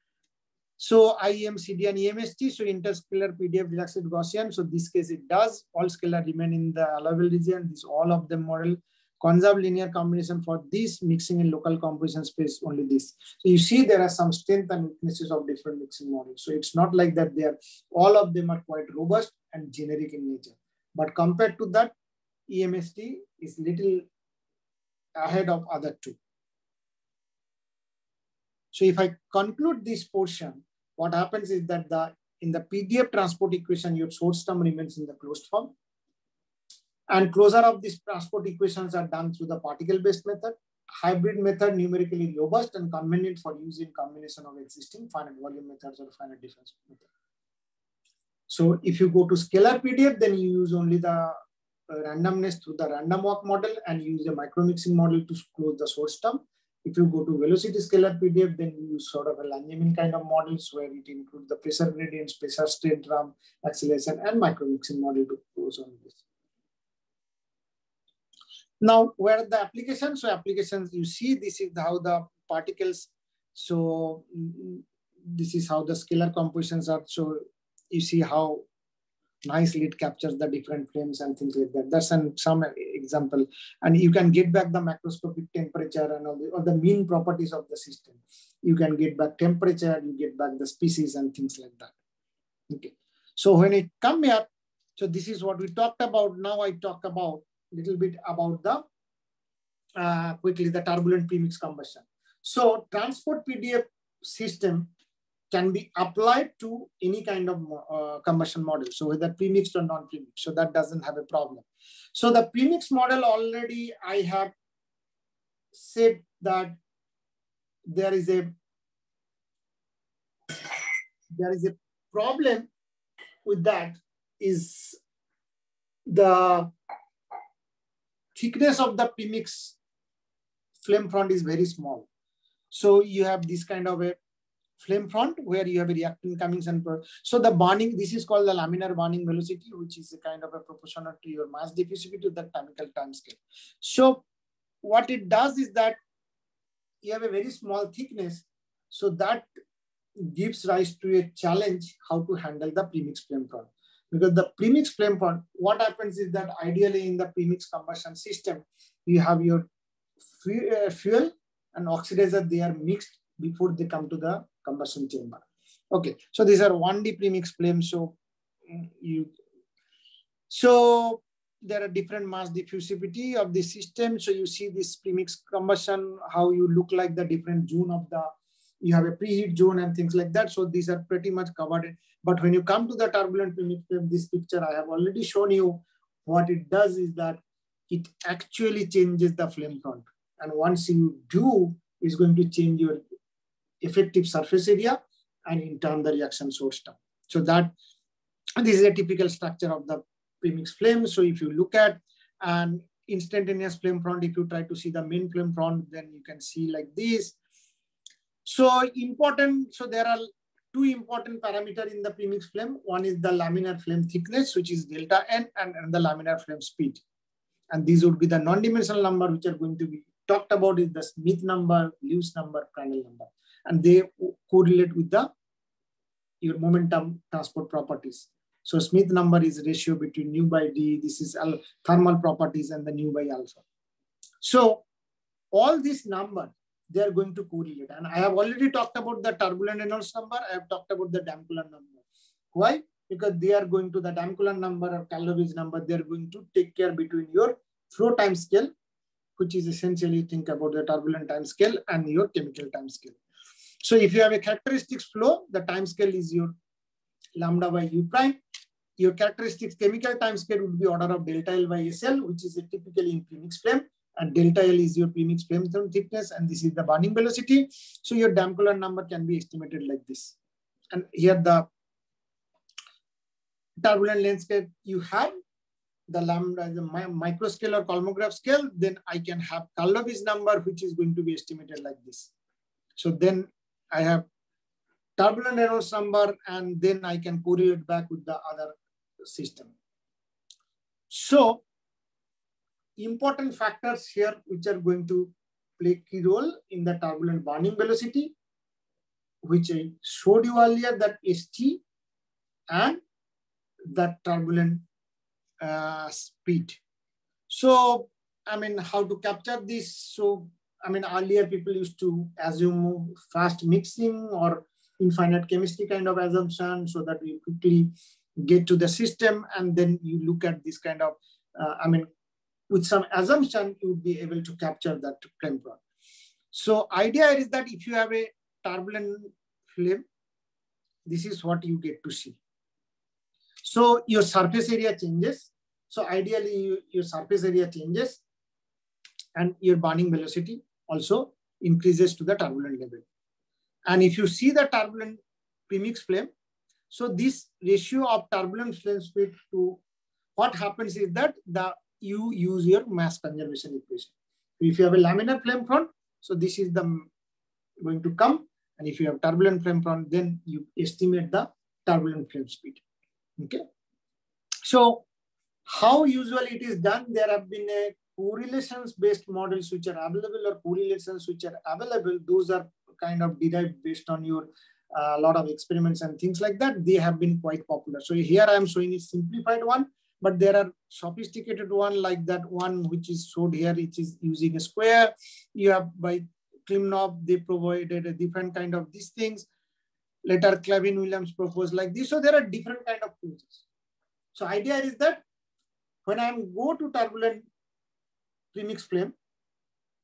so IEM, CD and EMST, so interscalar PDF relaxed Gaussian. So this case it does, all scalar remain in the allowable region. This all of them model conserve linear combination for this mixing in local composition space, only this. So you see there are some strength and weaknesses of different mixing models. So it's not like that they are, all of them are quite robust and generic in nature. But compared to that, EMST is little ahead of other two. So if I conclude this portion, what happens is that the in the PDF transport equation, your source term remains in the closed form. And closure of these transport equations are done through the particle-based method. Hybrid method numerically robust and convenient for use in combination of existing finite volume methods or finite difference method. So if you go to scalar PDF, then you use only the uh, randomness through the random walk model and use the micro mixing model to close the source term. If you go to velocity scalar PDF, then you use sort of a Langevin kind of models where it includes the pressure gradients, pressure strain term, acceleration, and micro mixing model to close on this. Now, where the application? So applications, you see this is how the particles, so mm, this is how the scalar compositions are. So you see how nicely it captures the different frames and things like that. That's an, some example. And you can get back the macroscopic temperature and all the, or the mean properties of the system. You can get back temperature, you get back the species and things like that. Okay. So when it come here, so this is what we talked about. Now I talk about a little bit about the uh, quickly the turbulent premix combustion. So transport PDF system can be applied to any kind of uh, combustion model. So whether premixed or non-premixed, so that doesn't have a problem. So the premixed model already I have said that there is a there is a problem with that is the thickness of the premix flame front is very small. So you have this kind of a flame front where you have a reactant coming and so the burning this is called the laminar burning velocity which is a kind of a proportional to your mass diffusivity to the chemical time scale. So what it does is that you have a very small thickness so that gives rise to a challenge how to handle the premix flame front. Because the premix flame front what happens is that ideally in the premix combustion system you have your uh, fuel and oxidizer they are mixed before they come to the combustion chamber. Okay, so these are 1D premix flames. So mm, you, so there are different mass diffusivity of the system. So you see this premix combustion, how you look like the different zone of the, you have a preheat zone and things like that. So these are pretty much covered. But when you come to the turbulent premix flame, this picture I have already shown you, what it does is that it actually changes the flame front. And once you do, it's going to change your effective surface area and in turn the reaction source term. So that this is a typical structure of the premix flame. So if you look at an instantaneous flame front, if you try to see the main flame front, then you can see like this. So important, so there are two important parameter in the premix flame. One is the laminar flame thickness, which is delta N, and, and the laminar flame speed. And these would be the non-dimensional number, which are going to be talked about is the Schmidt number, Lewis number, Prandtl number. And they correlate with the your momentum transport properties. So Schmidt number is ratio between nu by d. This is thermal properties and the nu by alpha. So all these numbers they are going to correlate. And I have already talked about the turbulent Reynolds number. I have talked about the Damköhler number. Why? Because they are going to the Damköhler number or Karlovitz number. They are going to take care between your flow time scale, which is essentially think about the turbulent time scale and your chemical time scale. So if you have a characteristics flow, the time scale is your lambda by u prime. Your characteristics chemical time scale would be order of delta L by SL, which is typically in premix flame and delta L is your premix flame thickness, and this is the burning velocity. So your Damköhler number can be estimated like this. And here the turbulent landscape you have the lambda, the micro scale or Kolmogorov scale, then I can have Karlovitz number, which is going to be estimated like this. So then I have turbulent Reynolds number, and then I can correlate back with the other system. So important factors here which are going to play key role in the turbulent burning velocity, which I showed you earlier that ST and the turbulent uh, speed. So, I mean, how to capture this? So, I mean, earlier people used to assume fast mixing or infinite chemistry kind of assumption so that we quickly get to the system and then you look at this kind of, uh, I mean, with some assumption, you would be able to capture that product. So idea is that if you have a turbulent flame, this is what you get to see. So your surface area changes. So ideally you, your surface area changes and your burning velocity also increases to the turbulent level. And if you see the turbulent premix flame, so this ratio of turbulent flame speed to what happens is that the you use your mass conservation equation. If you have a laminar flame front, so this is the going to come. And if you have turbulent flame front, then you estimate the turbulent flame speed. Okay. So how usually it is done, there have been a correlations based models which are available or correlations which are available. Those are kind of derived based on your a uh, lot of experiments and things like that. They have been quite popular. So here I am showing a simplified one but there are sophisticated one like that one which is showed here, which is using a square. You have by Klimov, they provided a different kind of these things. Later, Clavin Williams proposed like this. So there are different kind of cruises. So idea is that when I go to turbulent premix flame,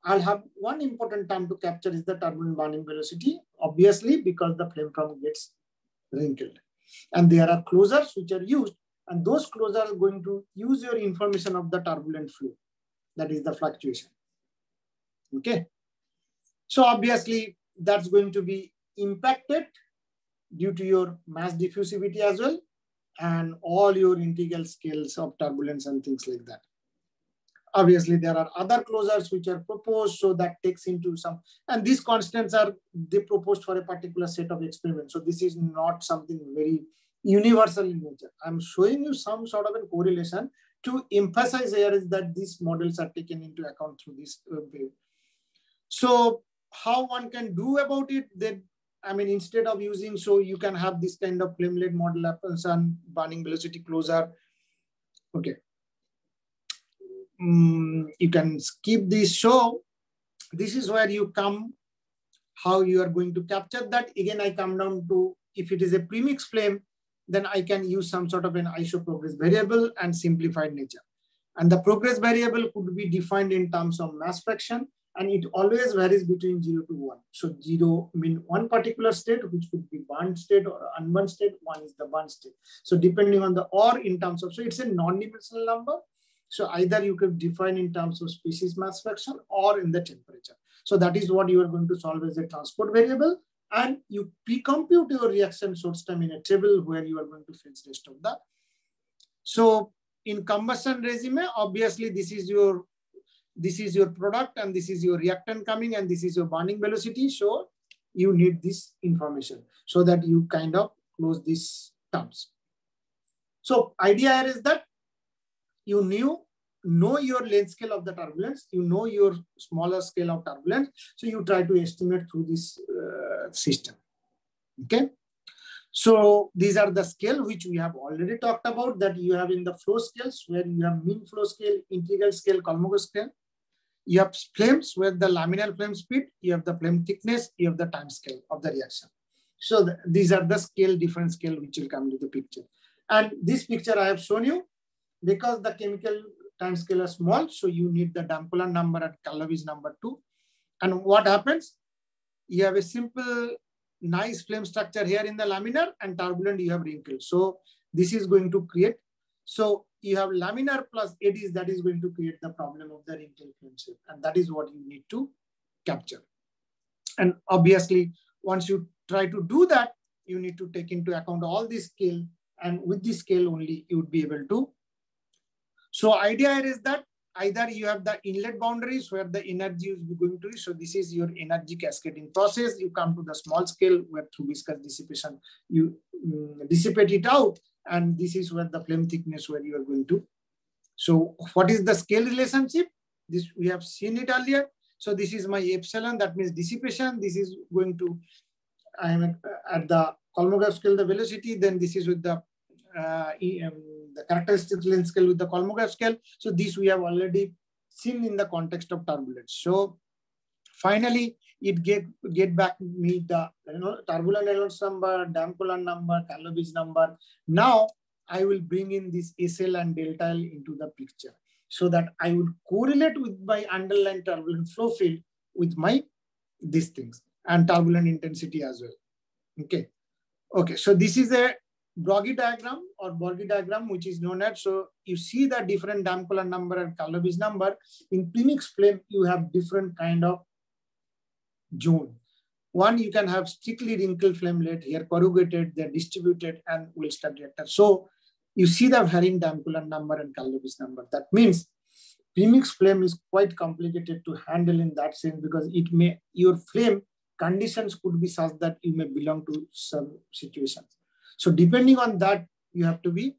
I'll have one important term to capture is the turbulent burning velocity, obviously because the flame from gets wrinkled. And there are closures which are used and those closures are going to use your information of the turbulent flow. That is the fluctuation. Okay. So obviously that's going to be impacted due to your mass diffusivity as well and all your integral scales of turbulence and things like that. Obviously, there are other closures which are proposed, so that takes into some, and these constants are they proposed for a particular set of experiments. So this is not something very universal in nature. I'm showing you some sort of a correlation to emphasize here is that these models are taken into account through this uh, way. So how one can do about it that I mean, instead of using, so you can have this kind of flamelet model happens and burning velocity closure. Okay. Mm, you can skip this show. This is where you come, how you are going to capture that. Again, I come down to, if it is a premix flame, then I can use some sort of an iso progress variable and simplified nature. And the progress variable could be defined in terms of mass fraction, and it always varies between 0 to 1. So 0 mean one particular state, which could be burned state or unburned state, one is the burned state. So depending on the or in terms of, so it's a non-dimensional number. So either you could define in terms of species mass fraction or in the temperature. So that is what you are going to solve as a transport variable and you pre-compute your reaction source time in a table where you are going to fetch rest of the. So in combustion regime, obviously this is your this is your product and this is your reactant coming and this is your burning velocity. So you need this information so that you kind of close these terms. So idea here is that you knew know your length scale of the turbulence, you know your smaller scale of turbulence, so you try to estimate through this uh, system. Okay. So these are the scale which we have already talked about that you have in the flow scales where you have mean flow scale, integral scale, Kolmogorov scale. You have flames where the laminar flame speed, you have the flame thickness, you have the time scale of the reaction. So the, these are the scale, different scale which will come to the picture. And this picture I have shown you because the chemical time scale is small, so you need the Damköhler number and Karlovitz number too. And what happens? You have a simple, nice flame structure here in the laminar and turbulent you have wrinkle. So this is going to create. So you have laminar plus eddies that is going to create the problem of the wrinkle flame shape. And that is what you need to capture. And obviously, once you try to do that, you need to take into account all this scale. And with this scale only, you would be able to so idea is that either you have the inlet boundaries where the energy is going to, so this is your energy cascading process. You come to the small scale where through viscous dissipation, you um, dissipate it out. And this is where the flame thickness where you are going to. So what is the scale relationship? This we have seen it earlier. So this is my epsilon, that means dissipation. This is going to, I am at the Kolmogorov scale, the velocity, then this is with the uh, the characteristic length scale with the Kolmogorov scale. So this we have already seen in the context of turbulence. So finally, it get get back me the you know turbulent Reynolds number, Damköhler number, Karlovitz number. Now I will bring in this SL and delta L into the picture so that I will correlate with my underlying turbulent flow field with my these things and turbulent intensity as well. Okay. Okay. So this is a Broggie diagram or Borghi diagram, which is known as, so you see the different Damköhler number and Karlovitz number. In premix flame, you have different kind of zone. One, you can have strictly wrinkled flamelet here, corrugated, they're distributed and well-stirred reactor. So you see the varying Damköhler number and Karlovitz number. That means premix flame is quite complicated to handle in that sense because it may, your flame conditions could be such that you may belong to some situations. So depending on that, you have to be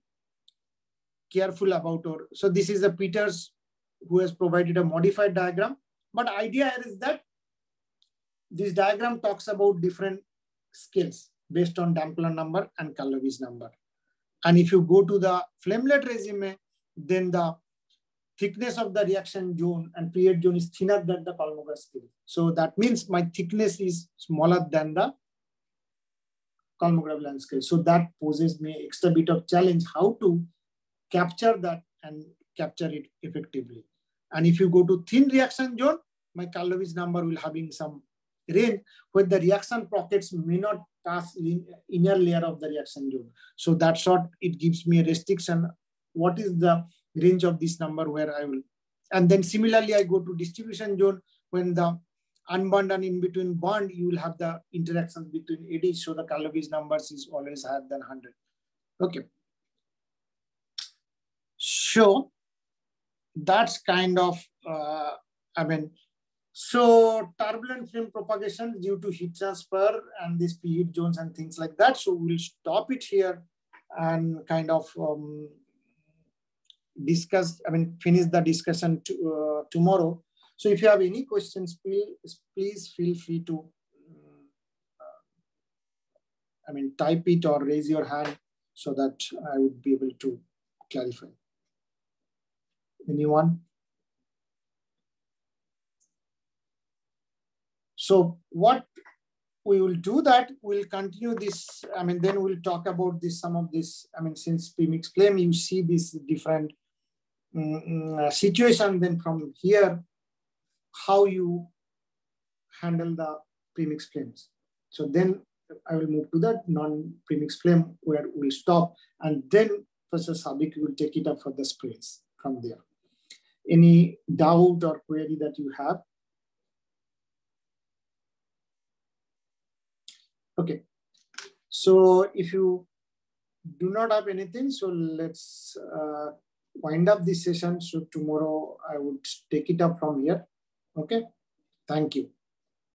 careful about or so this is the Peters who has provided a modified diagram. But idea here is that this diagram talks about different scales based on Damköhler number and Karlovitz number. And if you go to the flamelet regime, then the thickness of the reaction zone and preheat zone is thinner than the Kolmogorov scale. So that means my thickness is smaller than the Kolmogorov landscape. So that poses me extra bit of challenge how to capture that and capture it effectively. And if you go to thin reaction zone, my Karlovitz number will having some range where the reaction pockets may not pass inner layer of the reaction zone. So that sort, it gives me a restriction. What is the range of this number where I will, and then similarly, I go to distribution zone when the unbound and in between bond, you will have the interactions between eddies. So the Karlovitz numbers is always higher than 100. Okay. So that's kind of, uh, I mean, so turbulent flame propagation due to heat transfer and these heat zones and things like that. So we'll stop it here and kind of um, discuss, I mean, finish the discussion to, uh, tomorrow. So if you have any questions, please, please feel free to, uh, I mean, type it or raise your hand so that I would be able to clarify. Anyone? So what we will do that, we'll continue this, I mean, then we'll talk about this, some of this, I mean, since premix flame, you see this different um, situation, then from here, how you handle the premix flames. So then I will move to the non-premix flame where we'll stop and then Professor Sabik will take it up for the sprays from there. Any doubt or query that you have? Okay, so if you do not have anything, so let's uh, wind up this session. So tomorrow I would take it up from here. Okay, thank you.